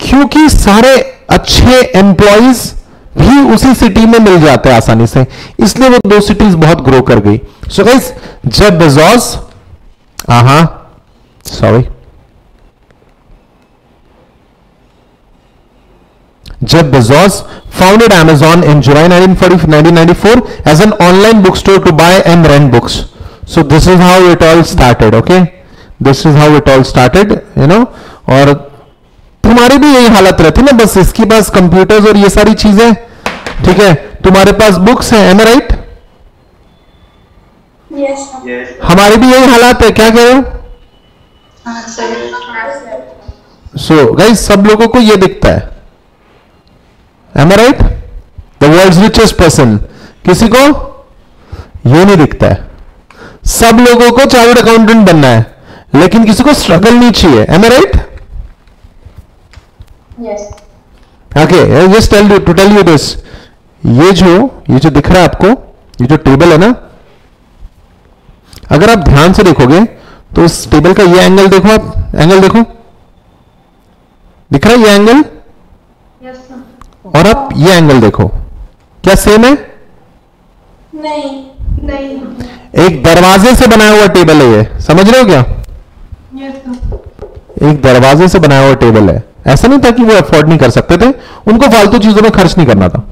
क्योंकि सारे अच्छे एम्प्लॉयज भी उसी सिटी में मिल जाते हैं आसानी से इसलिए वो दो सिटीज बहुत ग्रो कर गई सो गाइस जब बेजॉस आहा सॉरी जब Bezos founded Amazon in July nineteen forty as an online book store to buy and rent books so this is how it all started okay this is how it all started you know और तुम्हारी भी यही हालत रहती ना बस इसके पास computers और ये सारी चीजें ठीक है तुम्हारे पास बुक्स है एम राइट यस हमारी भी यही हालात है क्या कह रहे हो सो हाँ, गाइस सब लोगों को ये दिखता है am right the world richest person किसी को ये नहीं दिखता है सब लोगों को चार्टर्ड अकाउंटेंट बनना है लेकिन किसी को स्ट्रगल नहीं चाहिए am right yes. okay, I tell you you to tell ये जो ये जो दिख रहा है आपको ये जो टेबल है ना अगर आप ध्यान से देखोगे तो उस टेबल का ये एंगल देखो आप एंगल देखो दिख रहा है ये एंगल yes, और आप ये एंगल देखो क्या सेम है नहीं नहीं एक दरवाजे से बनाया हुआ टेबल है ये समझ रहे हो क्या yes, एक दरवाजे से बनाया हुआ टेबल है ऐसा नहीं था कि वो अफोर्ड नहीं कर सकते थे उनको फालतू चीजों में खर्च नहीं करना था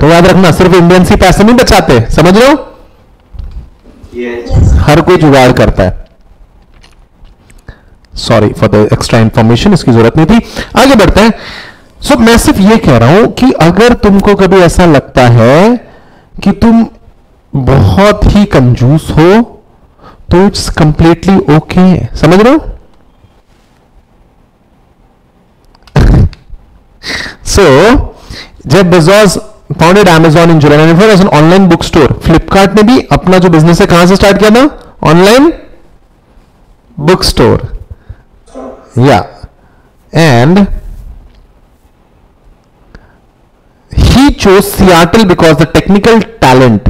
तो याद रखना सिर्फ इंडियन सी पैसे नहीं बचाते समझ लो yes. हर कोई जुगाड़ करता है sorry for the extra information इसकी जरूरत नहीं थी आगे बढ़ते हैं सो so, मैं सिर्फ ये कह रहा हूं कि अगर तुमको कभी ऐसा लगता है कि तुम बहुत ही कंजूस हो तो इट्स कंप्लीटली ओके समझ रहे हो so Jeff Bezos founded Amazon in July nine as an online book store Flipkart ने भी अपना जो बिजनेस है कहां से स्टार्ट किया था ऑनलाइन बुक स्टोर या and he chose Seattle because the technical talent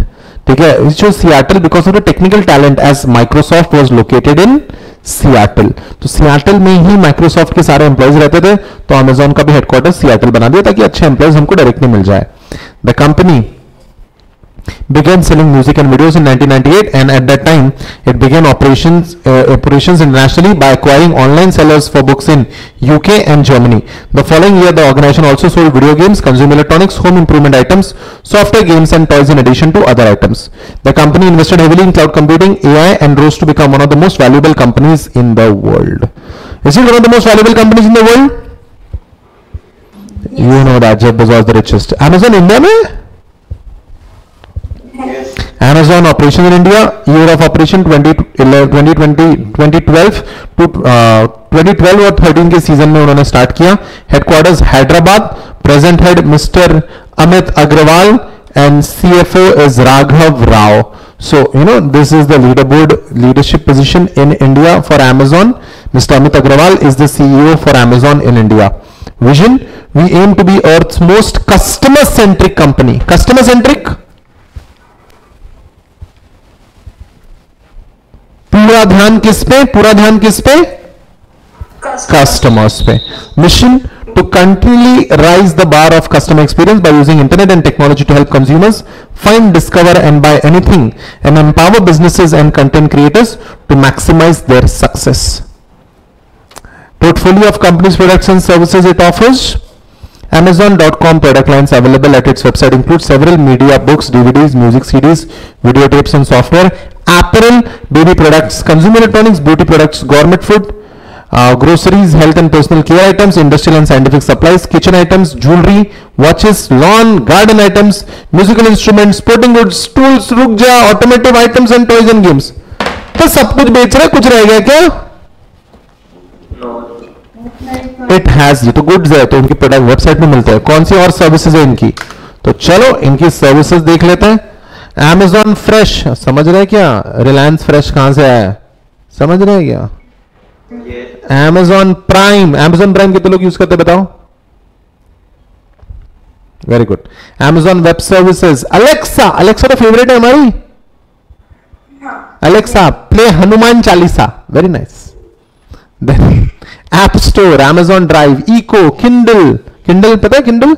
ठीक है he chose Seattle because of the technical talent as Microsoft was located in Seattle तो सियाटल में ही माइक्रोसॉफ्ट के सारे एम्प्लॉयज रहते थे तो अमेजोन का भी हेडक्वार्टर सियाटल बना दिया ताकि अच्छे एम्प्लॉयज हमको डायरेक्टली मिल जाए the company began selling music and videos in 1998 and at that time it began operations uh, operations internationally by acquiring online sellers for books in UK and Germany. The following year the organization also sold video games, consumer electronics, home improvement items, software games and toys in addition to other items. The company invested heavily in cloud computing, AI and rose to become one of the most valuable companies in the world. Is it one of the most valuable companies in the world? Yes. You know that Jeff Bezos the richest. Amazon India mein? Yes. Amazon operation in India, year of operation 20, 2020, 2012 to uh, 2012 और 13 के season में उन्होंने start किया headquarters Hyderabad present head mister Amit Agarwal and CFO is Raghav Rao so you know this is the leaderboard leadership position in india for amazon mr amit agrawal is the ceo for amazon in india vision we aim to be earth's most customer centric company customer centric पूरा ध्यान किस पे पूरा ध्यान किस पे customers पे mission to continuously raise the bar of customer experience by using internet and technology to help consumers find discover and buy anything and empower businesses and content creators to maximise their success portfolio of companies products and services it offers Amazon.com product lines available at its website include several media books, DVDs, music CDs, videotapes, and software, apparel, baby products, consumer electronics, beauty products, gourmet food, uh, groceries, health and personal care items, industrial and scientific supplies, kitchen items, jewelry, watches, lawn, garden items, musical instruments, sporting goods, tools, rugja automotive items and toys and games. तो सब कुछ बेच रहा है कुछ रह गया क्या इट हैज ये तो गुड्स है तो इनकी प्रोडक्ट वेबसाइट में मिलता है कौन सी और सर्विसेज है इनकी तो चलो इनकी सर्विसेज देख लेते हैं एमेजॉन फ्रेश समझ रहे क्या रिलायंस फ्रेश कहां से आया समझ रहे क्या एमेजॉन प्राइम एमेजॉन प्राइम कितने लोग यूज करते बताओ very good Amazon web services Alexa Alexa तो फेवरेट है हमारी Alexa play Hanuman Chalisa very nice then app store Amazon drive Echo Kindle Kindle पता है किंडल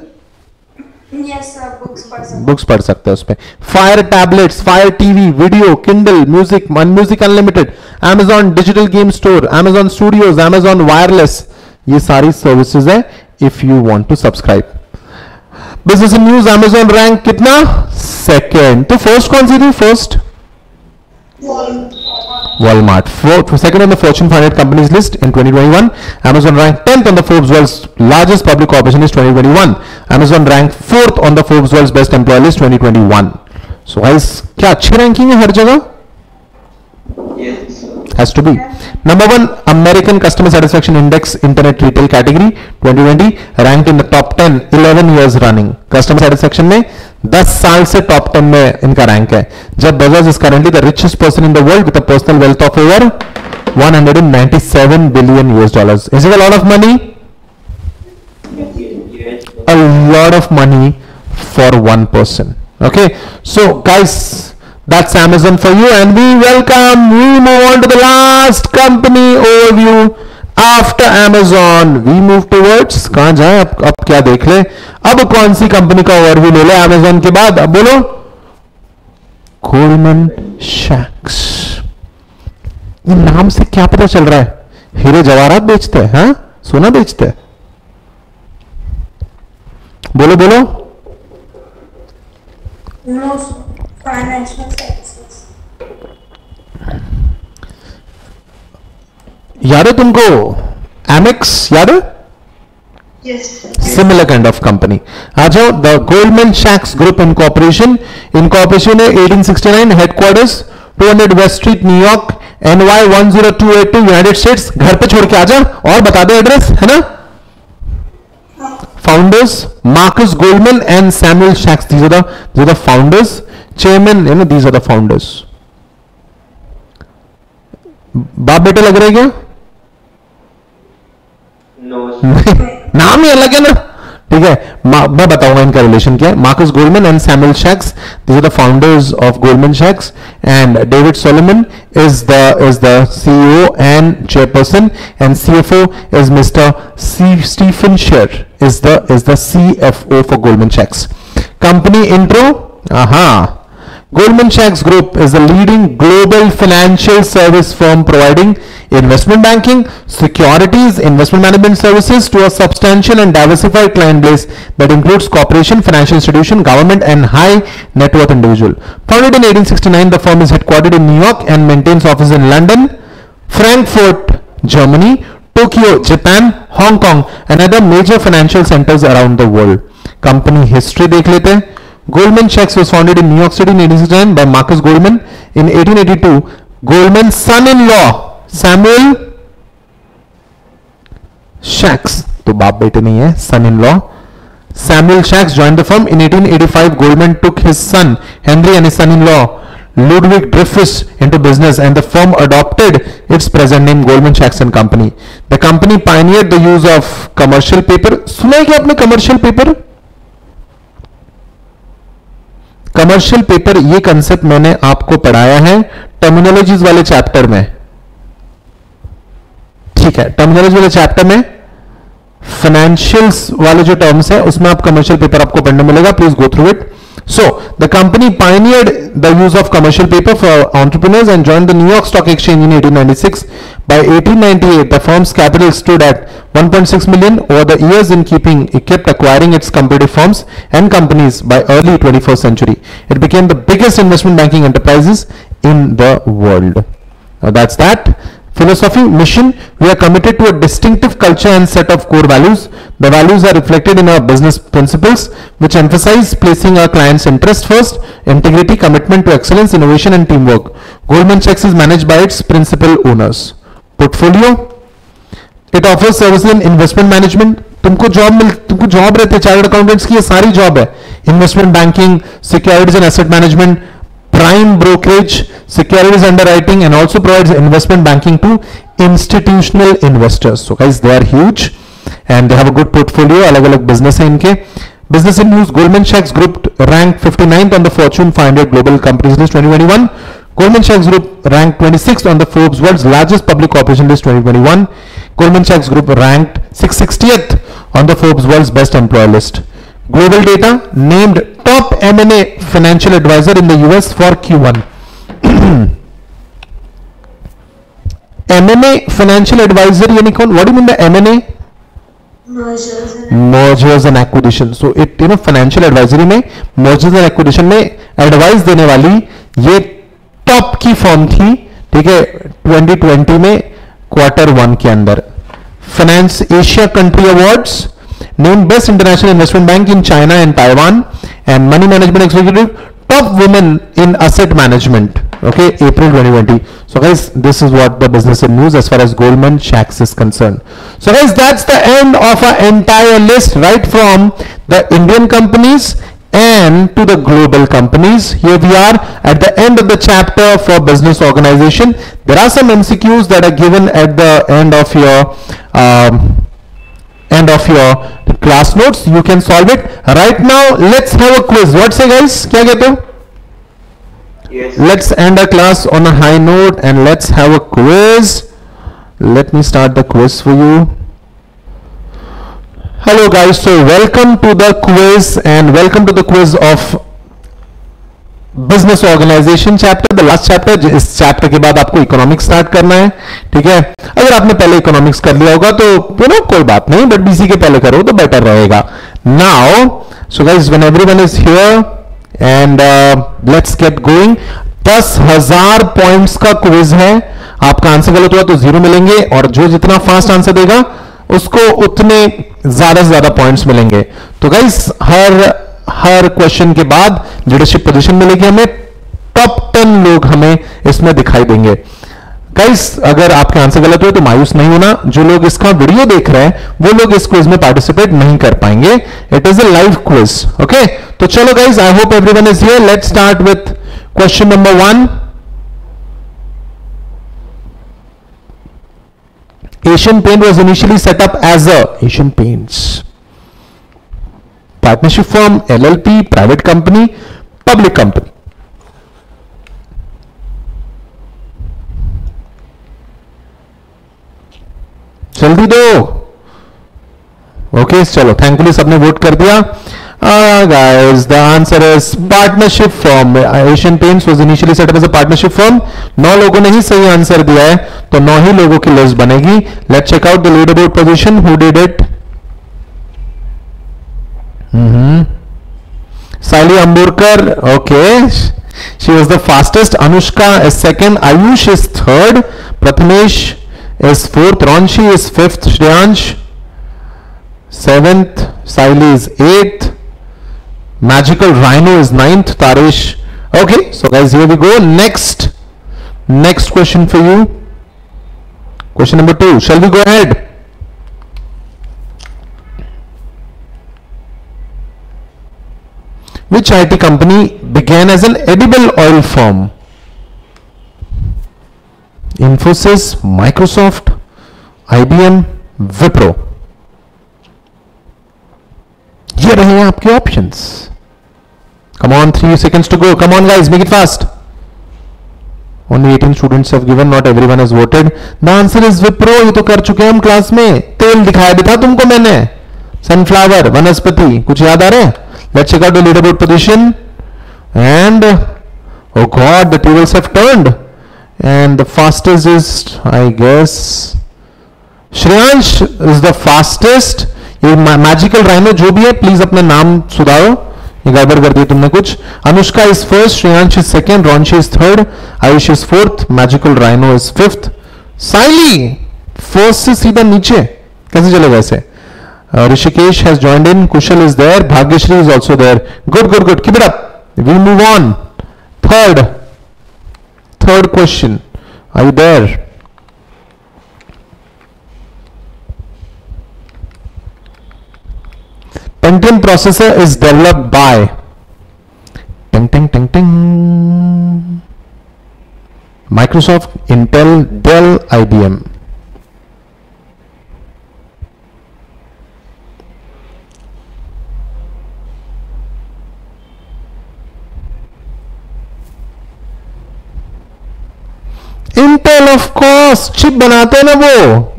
बुक्स पढ़ सकते हैं उस पर Fire tablets Fire TV video Kindle music music unlimited Amazon digital game store Amazon studios Amazon wireless ये सारी services है if you want to subscribe business news Amazon rank कितना सेकेंड तो फर्स्ट कौन सी थी first Walmart. For, second on the Fortune 500 companies list in 2021. Amazon ranked 10th on the Forbes World's largest public corporation list 2021. Amazon ranked 4th on the Forbes World's best employer list 2021. So guys, क्या अच्छी ranking है हर जगह has to be number one american customer satisfaction index internet retail category 2020 ranked in the top 10 11 years running customer satisfaction में 10 साल से top 10 में इनका rank है जब Bajaj is currently the richest person in the world with a personal wealth of over 197 billion US dollars is it a lot of money Yes. a lot of money for one person okay so guys That's Amazon for you and we welcome. We move on to the last company overview. after amazon we move towards कहा जाए अब, अब क्या देख ले अब कौन सी कंपनी का ओवरव्यू ले ले amazon के बाद अब बोलो goldman sachs ये नाम से क्या पता चल रहा है हीरे जवाहरात बेचते हैं हा? सोना बेचते हैं बोलो बोलो याद है तुमको एमिक्स याद है सिमिलर काइंड ऑफ कंपनी आ जाओ द गोल्डमेन शैक्स ग्रुप इन इनकॉपरेशन इनकॉपरेशन है eighteen sixty nine headquarters two hundred west street New York NY one zero two eight two United States घर पे छोड़ के आ जाओ और बता दो एड्रेस है ना founders Marcus Goldman and Samuel Sachs. These are the these are the founders. Chairman, you know, these are the founders. बाप बेटा लग रहा है क्या no, नाम ही अलग है ना ठीक है मैं बताऊंगा इनका रिलेशन क्या है Marcus Goldman and Samuel shacks this are the founders of Goldman शैक्स and David Solomon is the is the CEO and chairperson and CFO is mister Stephen share is the is the CFO for Goldman Sachs. Company intro. Aha. Goldman Sachs Group is the leading global financial service firm providing investment banking, securities, investment management services to a substantial and diversified client base that includes corporation, financial institution, government and high net worth individual. Founded in 1869, the firm is headquartered in New York and maintains offices in London, Frankfurt, Germany, Tokyo, Japan, Hong Kong and other major financial centers around the world. Company history देख लेते हैं Goldman Sachs was founded in New York City in 1869 by Marcus Goldman. In 1882, Goldman's son-in-law Samuel shacks तो बाप बेटे नहीं है son in law Samuel shacks join the firm in 1885 Goldman took his son Henry and son in law Ludwig Dreyfus into business and the firm adopted its present name Goldman shacks and company the company pioneer the use of commercial paper सुना क्या आपने commercial paper commercial paper ये concept मैंने आपको पढ़ाया है terminologies वाले chapter में ठीक है टर्मिनोलॉजी वाले चैप्टर में फाइनेंशियल वाले जो टर्म्स है उसमें आप कमर्शियल पेपर आपको पढ़ने मिलेगा please go through it so the company pioneered the use of commercial paper for entrepreneurs and join the New York stock exchange in eighteen ninety six by eighteen ninety eight the firm's capital stood at one point six million over the years in keeping equipped acquiring its competitive firms and companies by early twenty first century it became the biggest investment banking enterprises in the world that's that philosophy mission we are committed to a distinctive culture and set of core values the values are reflected in our business principles which emphasize placing our clients interest first integrity commitment to excellence innovation and teamwork goldman sachs is managed by its principal owners portfolio it offers services in investment management तुमको job मिल तुमको job रहती है chartered accountants की ये सारी job है investment banking securities and asset management prime brokerage securities underwriting and also provides investment banking to institutional investors so guys they are huge and they have a good portfolio अलग अलग business है इनके business in news goldman sachs group ranked 59th on the fortune 500 global companies list 2021 goldman sachs group ranked 26th on the forbes world's largest public corporation list 2021 goldman sachs group ranked 660th on the forbes world's best employer list Global Data named top M&A financial advisor in the US for Q1. M&A financial advisor yani kon, what do you mean by M&A? Mergers and, mergers and acquisition. So it you know financial advisory में mergers and acquisition में advice देने वाली ये top की firm थी ठीक है 2020 में quarter वन के अंदर finance asia country awards named Best International Investment Bank in China and Taiwan, and Money Management Executive, Top Women in Asset Management. Okay, April 2020. So guys, this is what the business news as far as Goldman Sachs is concerned. So guys, that's the end of our entire list, right from the Indian companies and to the global companies. Here we are at the end of the chapter for business organization. There are some MCQs that are given at the end of your um, end of your class notes you can solve it right now let's have a quiz what say guys kya kehte ho yes let's end a class on a high note and let's have a quiz let me start the quiz for you hello guys so welcome to the quiz and welcome to the quiz of business organisation chapter the last chapter इस chapter के बाद आपको economics start करना है ठीक है अगर आपने पहले इकोनॉमिक्स कर लिया होगा तो यू नो कोई बात नहीं बट बीसी के पहले करो तो बेटर रहेगा now so guys when everyone is here and let's get going दस हजार पॉइंट्स का क्विज है आपका आंसर गलत हुआ तो जीरो मिलेंगे और जो जितना फास्ट आंसर देगा उसको उतने ज्यादा से ज्यादा पॉइंट्स मिलेंगे तो गाइस हर हर क्वेश्चन के बाद लीडरशिप पोजीशन मिलेगी हमें टॉप टेन लोग हमें इसमें दिखाई देंगे गाइस अगर आपके आंसर गलत हुए तो मायूस नहीं होना जो लोग इसका वीडियो देख रहे हैं वो लोग इस क्विज में पार्टिसिपेट नहीं कर पाएंगे it is a live quiz okay तो चलो guys I hope everyone is here let's start with question number one Asian Paint was initially set up as a Asian Paints partnership firm LLP private company public company जल्दी दो okay चलो thankfully सबने vote कर दिया guys the answer is partnership form Asian Paints was initially set up partnership form नौ लोगों ने ही सही answer दिया है तो नौ ही लोगों की लिस्ट बनेगी let check out the leaderboard position who did it Mm-hmm. Sally Amburkar, okay. She was the fastest. Anushka is second. Ayush is third. Prathamesh is fourth. Ronshi is fifth. Shreyansh seventh. Saili is eighth. Magical Rhino is ninth. Taresh. Okay, so guys, here we go. Next question for you. Question number 2. Shall we go ahead? which IT company began as an edible oil firm? Infosys, Microsoft, IBM, Wipro. ये रहे आपके options come on three seconds to go come on guys make it fast only eighteen students have given not everyone is voted the answer is Wipro ये तो कर चुके हैं हम class में तेल दिखाया भी था तुमको मैंने सनफ्लावर वनस्पति कुछ याद आ रहा है Let's check out the leaderboard position. And oh god, the tables have turned. And the fastest is, I guess, Shreyansh is the fastest ये मैजिकल राइनो जो भी है प्लीज अपना नाम सुधारो ये गड़बड़ कर दिया तुमने कुछ Anushka is first Shreyansh is second Ronshi is third Ayush is fourth magical rhino is fifth Saili first से सीधा नीचे कैसे चलेगा ऐसे Uh, Rishikesh has joined in. Kushal is there. Bhagyashri is also there. Good, good, good. Keep it up. We move on. Third. Third question. Are you there? Pentium processor is developed by ting ting ting ting Microsoft, Intel, Dell, IBM. Intel of course chip बनाते ना वो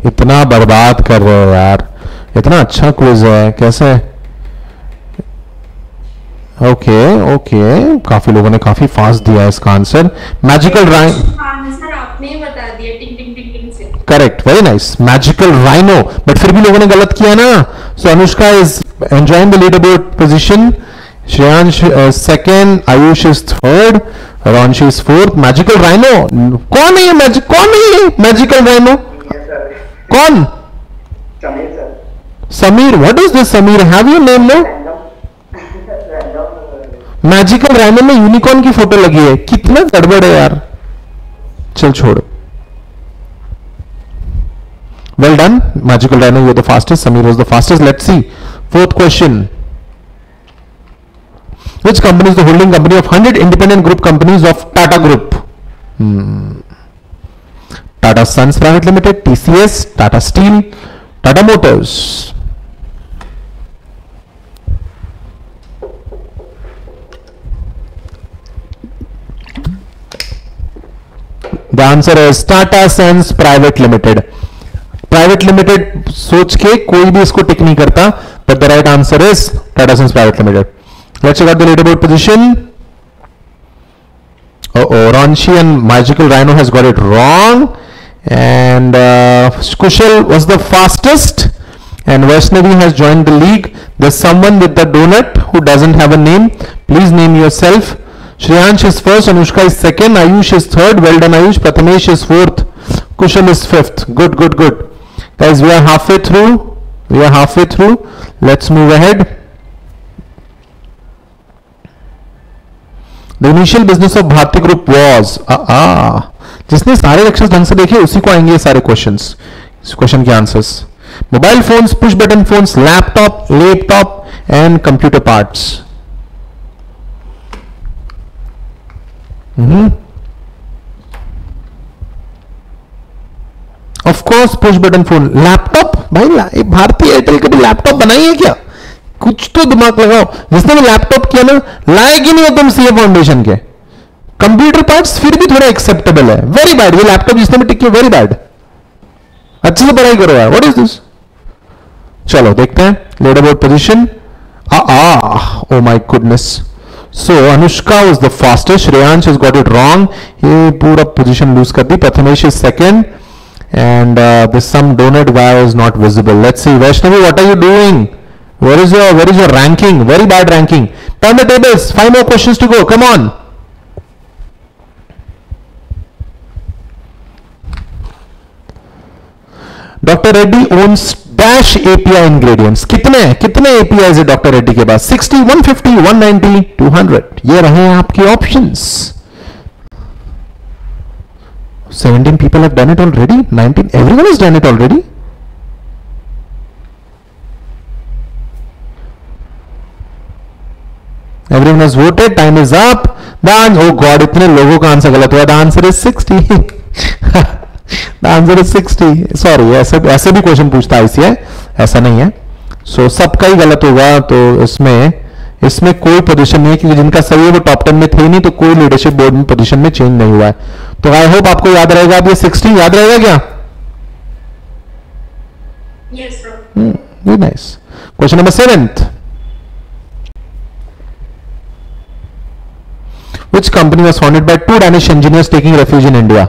इतना बर्बाद कर रहे हो यार इतना अच्छा क्विज है कैसे ओके ओके काफी लोगों ने काफी फास्ट दिया है इसका answer magical rhino correct very nice magical rhino but फिर भी लोगों ने गलत किया ना so Anushka is enjoying the leaderboard position Shreyansh second Ayush is third Ronsh is fourth magical rhino कौन है ये मैजिक कौन है ये मैजिकल राइनो कौन Sameer what is this Sameer have you name no magical rhino में unicorn की photo लगी है कितना गड़बड़ है यार चल छोड़ो well done magical rhino you the fastest Sameer was the fastest let's see fourth question Which company is the holding company of 100 independent group companies of Tata Group? Hmm. Tata Sons Private Limited, TCS, Tata Steel, Tata Motors. The answer is Tata Sons Private Limited. private limited सोच के कोई भी इसको टिक नहीं करता but the right answer is tata sons private limited Let's check out the leaderboard position. Uh oh, Ronchi and Magical Rhino has got it wrong. And uh, Skushal was the fastest. And Vaishnavi has joined the league. There's someone with the donut who doesn't have a name. Please name yourself. Shreyansh is first, Anushka is second, Ayush is third, well done Ayush, Pratamesh is fourth, Kushal is fifth. Good, good, good. Guys, we are halfway through. We are halfway through. Let's move ahead. The initial business of Bharti group was जिसने सारे lectures ढंग से देखे उसी को आएंगे सारे question question के answers mobile phones push button phones laptop laptop and computer parts of course push button phone laptop भाई भारतीय एयरटेल कभी लैपटॉप बनाई है क्या कुछ तो दिमाग लगाओ जिसने भी लैपटॉप किया ना लायक ही नहीं हो तुम सीए फाउंडेशन के कंप्यूटर पार्ट्स फिर भी थोड़ा एक्सेप्टेबल है वेरी बैड ये लैपटॉप जिसने भी टिक किया वेरी बैड अच्छे से पढ़ाई करो यार व्हाट इज दिस चलो देखते हैं lead about position oh my goodness so Anushka is the fastest Shreyansh is got it wrong ये पूरा पोजिशन लूज कर दी Prathamesh is second and this some donate wire is not visible let's see Vaishnavi what are you doing Where is your where is your ranking? Very bad ranking. Turn the tables. Five more questions to go. Come on. Doctor Reddy owns dash API ingredients कितने कितने API है doctor Reddy के पास 60, 150, 190, 200 ये रहे आपके options 17 people have done it already 19 everyone has done it already everyone has voted time is up the oh god इतने लोगों का आंसर गलत हुआ the answer is 60 the answer is 60 sorry ऐसे ऐसे भी क्वेश्चन पूछता है इसलिए ऐसा नहीं है सो so, सबका ही गलत होगा तो इसमें इसमें कोई पोजीशन नहीं है क्योंकि जिनका सही है वो टॉप टेन में थे नहीं तो कोई लीडरशिप बोर्ड में पोजीशन में चेंज नहीं हुआ है तो आई होप आपको याद रहेगा आप ये सिक्सटी याद रहेगा क्या yes, nice question number seventh which company was founded by two Danish engineers taking refuge in India?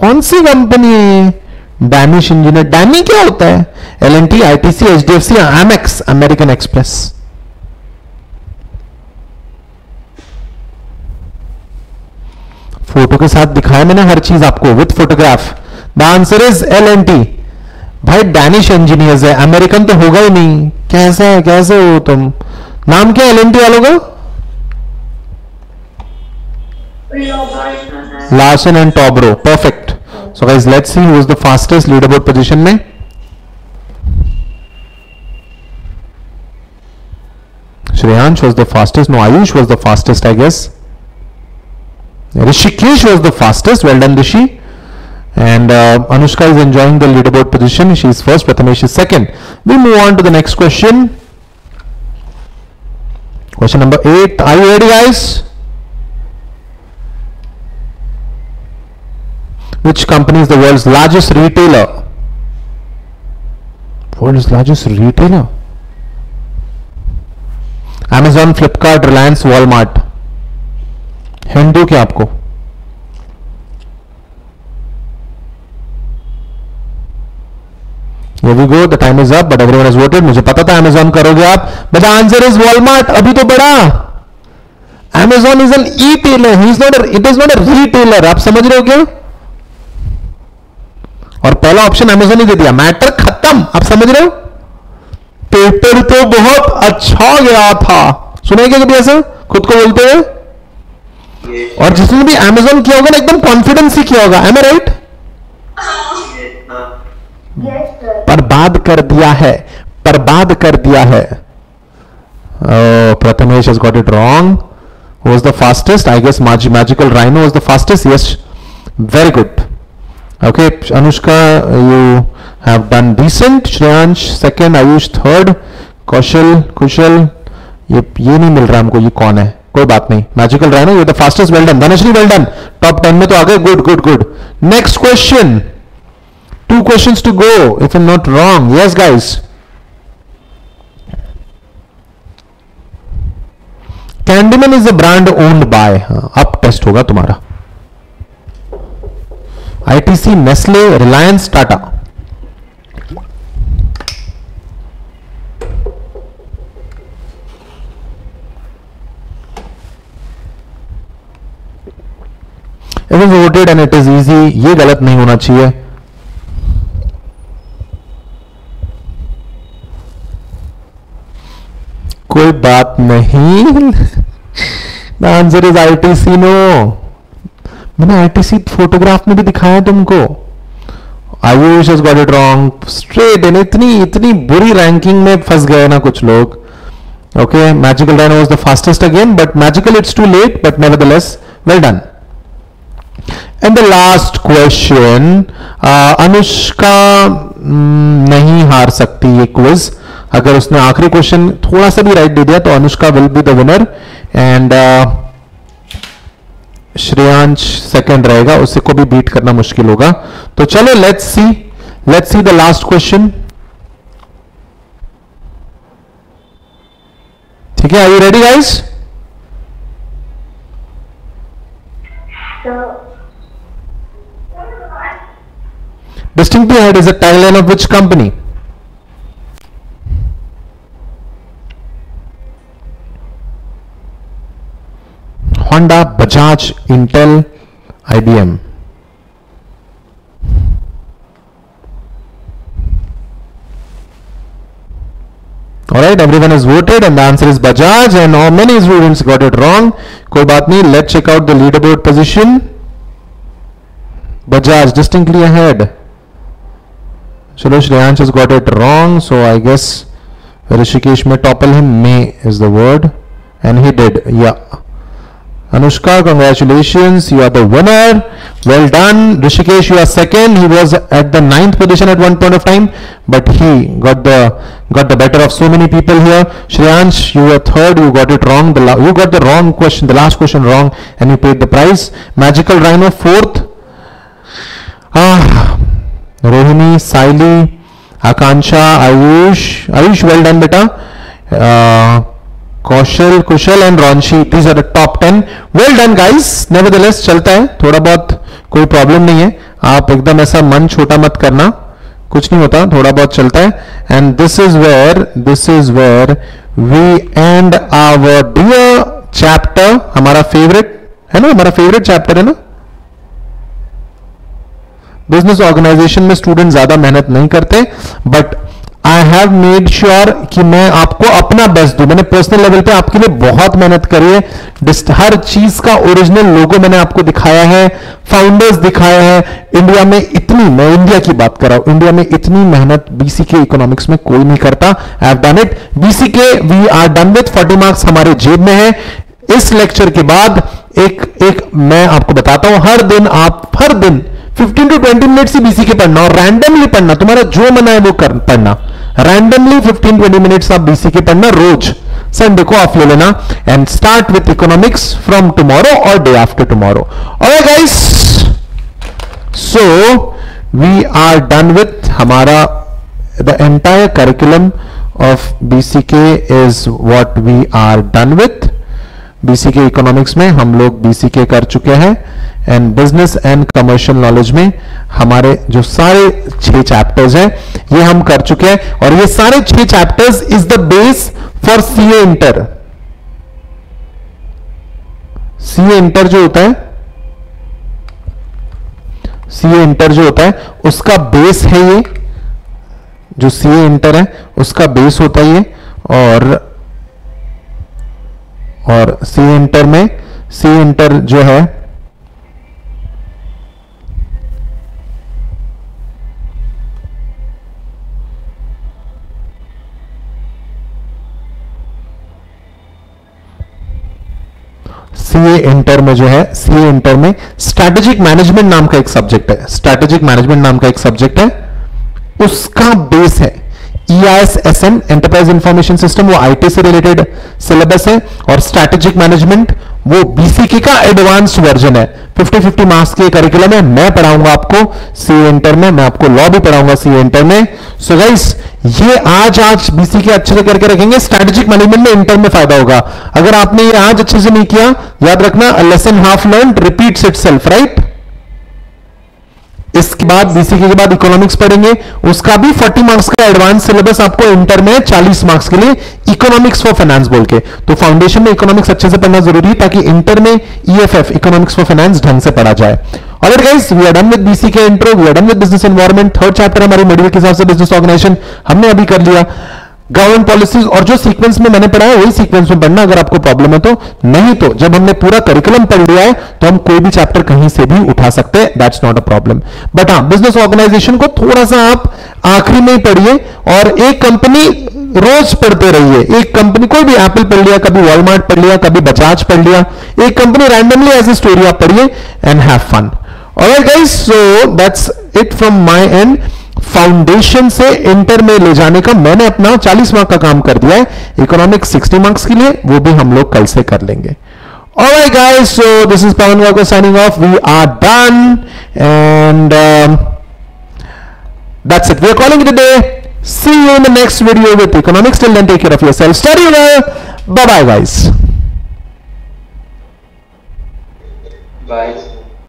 कौन सी कंपनी है डैनिश इंजीनियर डैनी क्या होता है L N T I T C H D F C M X American Express photo के साथ दिखाया मैंने हर चीज आपको with photograph the answer is L N T भाई डैनिश इंजीनियर्स है अमेरिकन तो होगा ही नहीं कैसे है कैसे हो तुम नाम क्या एल एन टी वालों का Larson and Tobro. Perfect. So guys, let's see who is the fastest leaderboard position में. Shreyansh was the fastest. No, Ayush was the fastest, I guess. Rishikesh was the fastest. Well done, Rishi. And uh, Anushka is enjoying the leaderboard position. She is first. Prathamesh is second. We move on to the next question. Question number eight. Are you ready, guys? which company is the world's largest retailer? World's largest retailer? Amazon, Flipkart, Reliance, Walmart. hindu kya आपको Here we go, the time is up, but everyone has voted. मुझे पता था Amazon करोगे आप but the answer is Walmart. अभी तो बड़ा Amazon is an e-tailer. He is not a, it is not a retailer. आप समझ रहे हो क्या और पहला ऑप्शन अमेजोन ने दे दिया मैटर खत्म आप समझ रहे हो पेपर तो बहुत अच्छा गया था सुने क्या कभी ऐसा खुद को बोलते हुए और जिसने भी अमेजोन किया होगा ना एकदम कॉन्फिडेंस ही किया होगा एम राइट बर्बाद कर दिया है बर्बाद कर दिया है Prathamesh has got it wrong the fastest I guess guess magical rhino was the fastest yes very good Okay, Anushka, you have done decent. Shreyansh second, Ayush third Kaushal Kushal ये ये नहीं मिल रहा हमको ये कौन है कोई बात नहीं मैजिकल रहा ना ये the fastest well done Dhanashree well done top ten में तो आ गए good good good next question two question to go if am not wrong yes guys Candyman is a brand owned by अब test होगा तुम्हारा ITC Nestle Reliance Tata it is voted and it is easy ये गलत नहीं होना चाहिए कोई बात नहीं the answer is ITC no मैंने आईटीसी फोटोग्राफ में भी दिखाया तुमको Ayush has got it wrong straight and इतनी इतनी बुरी रैंकिंग में फंस गए ना कुछ लोग okay magical rhino was the fastest again but magical it's too late but nevertheless well done and the last question uh, anushka mm, नहीं हार सकती ये क्विज अगर उसने आखिरी क्वेश्चन थोड़ा सा भी राइट दे दिया तो Anushka will be the winner and Shreyansh second रहेगा उसे को भी बीट करना मुश्किल होगा तो चलो let's see let's see the last question ठीक है are you ready guys head is a tile tagline of which company honda bajaj intel ibm all right everyone has voted and the answer is bajaj and how many students got it wrong कोई बात नहीं let's check out the leaderboard position bajaj distinctly ahead चलो Shreyansh has got it wrong so I guess Rishikesh में topple him may is the word and he did yeah Anushka, congratulations. You are the winner. Well done. Rishikesh, you are second. He was at the ninth position at one point of time, but he got the got the better of so many people here. Shreyansh, you were third. You got it wrong. The you got the wrong question, the last question wrong, and you paid the price. Magical Rhino, fourth. Ah, Rohini, Saili, Akansha, Ayush. Ayush, well done, beta. Uh, Kaushal Kushal and Ronshi these are the top ten well done guys nevertheless चलता है थोड़ा बहुत कोई problem नहीं है आप एकदम ऐसा मन छोटा मत करना कुछ नहीं होता थोड़ा बहुत चलता है and this is where this is where we and our dear chapter हमारा फेवरेट है ना हमारा फेवरेट चैप्टर है ना बिजनेस ऑर्गेनाइजेशन में स्टूडेंट ज्यादा मेहनत नहीं करते but I have made sure कि मैं आपको अपना बेस्ट दू मैंने पर्सनल लेवल पे आपके लिए बहुत मेहनत करी है हर चीज का ओरिजिनल लोगो मैंने आपको दिखाया है फाउंडर्स दिखाया है इंडिया में इतनी मैं इंडिया की बात कर रहा हूं इंडिया में इतनी मेहनत बीसी के इकोनॉमिक्स में कोई नहीं करता I have done it B C K we are done with forty marks हमारे जेब में है इस लेक्चर के बाद एक एक मैं आपको बताता हूं हर दिन आप हर दिन 15 टू 20 मिनट से बीसी के पढ़ना और रैंडमली पढ़ना तुम्हारा जो मना है वो कर पढ़ना रैंडमली 15-20 मिनट्स आप बीसीके पढ़ना रोज संडे को ऑफ ले लेना and start with economics from tomorrow और डे आफ्टर टुमारो और guys so we are done with हमारा the entire curriculum of BCK is what we are done with BCK economics में हम लोग बीसीके कर चुके हैं and business and commercial knowledge में हमारे जो सारे छह चैप्टर्स हैं ये हम कर चुके हैं और ये सारे छह chapters is the base for C inter CA inter जो होता है सीए इंटर जो होता है उसका बेस है ये जो ए इंटर है उसका बेस होता है ये और और सी इंटर में सी इंटर जो है सीए इंटर में जो है सीए इंटर में स्ट्रैटेजिक मैनेजमेंट नाम का एक सब्जेक्ट है स्ट्रैटेजिक मैनेजमेंट नाम का एक सब्जेक्ट है उसका बेस है ईआईएसएसएन एंटरप्राइज इंफॉर्मेशन सिस्टम वो आईटी से रिलेटेड सिलेबस है और स्ट्रेटेजिक मैनेजमेंट वो बीसीके का एडवांस वर्जन है 50 50 मार्क्स के करिकुलम है मैं पढ़ाऊंगा आपको सी इंटर में मैं आपको लॉ भी पढ़ाऊंगा सी इंटर में सो so गाइस ये आज आज बीसी के अच्छे से करके रखेंगे स्ट्रेटेजिक मैनेजमेंट में इंटर में फायदा होगा अगर आपने ये आज अच्छे से नहीं किया याद रखना lesson half learn repeat it right इसके बाद बीसीके के बाद इकोनॉमिक्स पढ़ेंगे उसका भी 40 मार्क्स का एडवांस सिलेबस आपको इंटर में 40 मार्क्स के लिए इकोनॉमिक्स फॉर फाइनेंस बोल के तो फाउंडेशन में इकोनॉमिक्स अच्छे से पढ़ना जरूरी है ताकि इंटर में ईएफएफ इकोनॉमिक्स फॉर फाइनेंस ढंग से पढ़ा जाए और guys we are done with B C K we are done with business environment third chapter हमारे मेडिकल के हिसाब से बिजनेस ऑर्गेनाइजेशन हमने अभी कर लिया गवर्नमेंट पॉलिसीज और जो सीक्वेंस में मैंने पढ़ा है वही सीक्वेंस में पढ़ना अगर आपको प्रॉब्लम है तो नहीं तो जब हमने पूरा करिकुलम पढ़ लिया है तो हम कोई भी चैप्टर कहीं से भी उठा सकते हैं that's not a problem but हाँ बिजनेस ऑर्गेनाइजेशन को थोड़ा सा आप आखिरी में ही पढ़िए और एक कंपनी रोज पढ़ते रहिए एक कंपनी कोई भी एप्पल पढ़ लिया कभी वॉलमार्ट पढ़ लिया कभी बजाज पढ़ लिया एक company randomly as a story आप पढ़िए and have fun all guys so that's it from my and foundation से इंटर में ले जाने का मैंने अपना 40 मार्क का काम कर दिया है इकोनॉमिक 60 मार्क्स के लिए वो भी हम लोग कल से कर लेंगे guys so this is Pavan signing off we are done and that's it we are calling today see you in the next video with economics till take care of self study well bye bye guys bye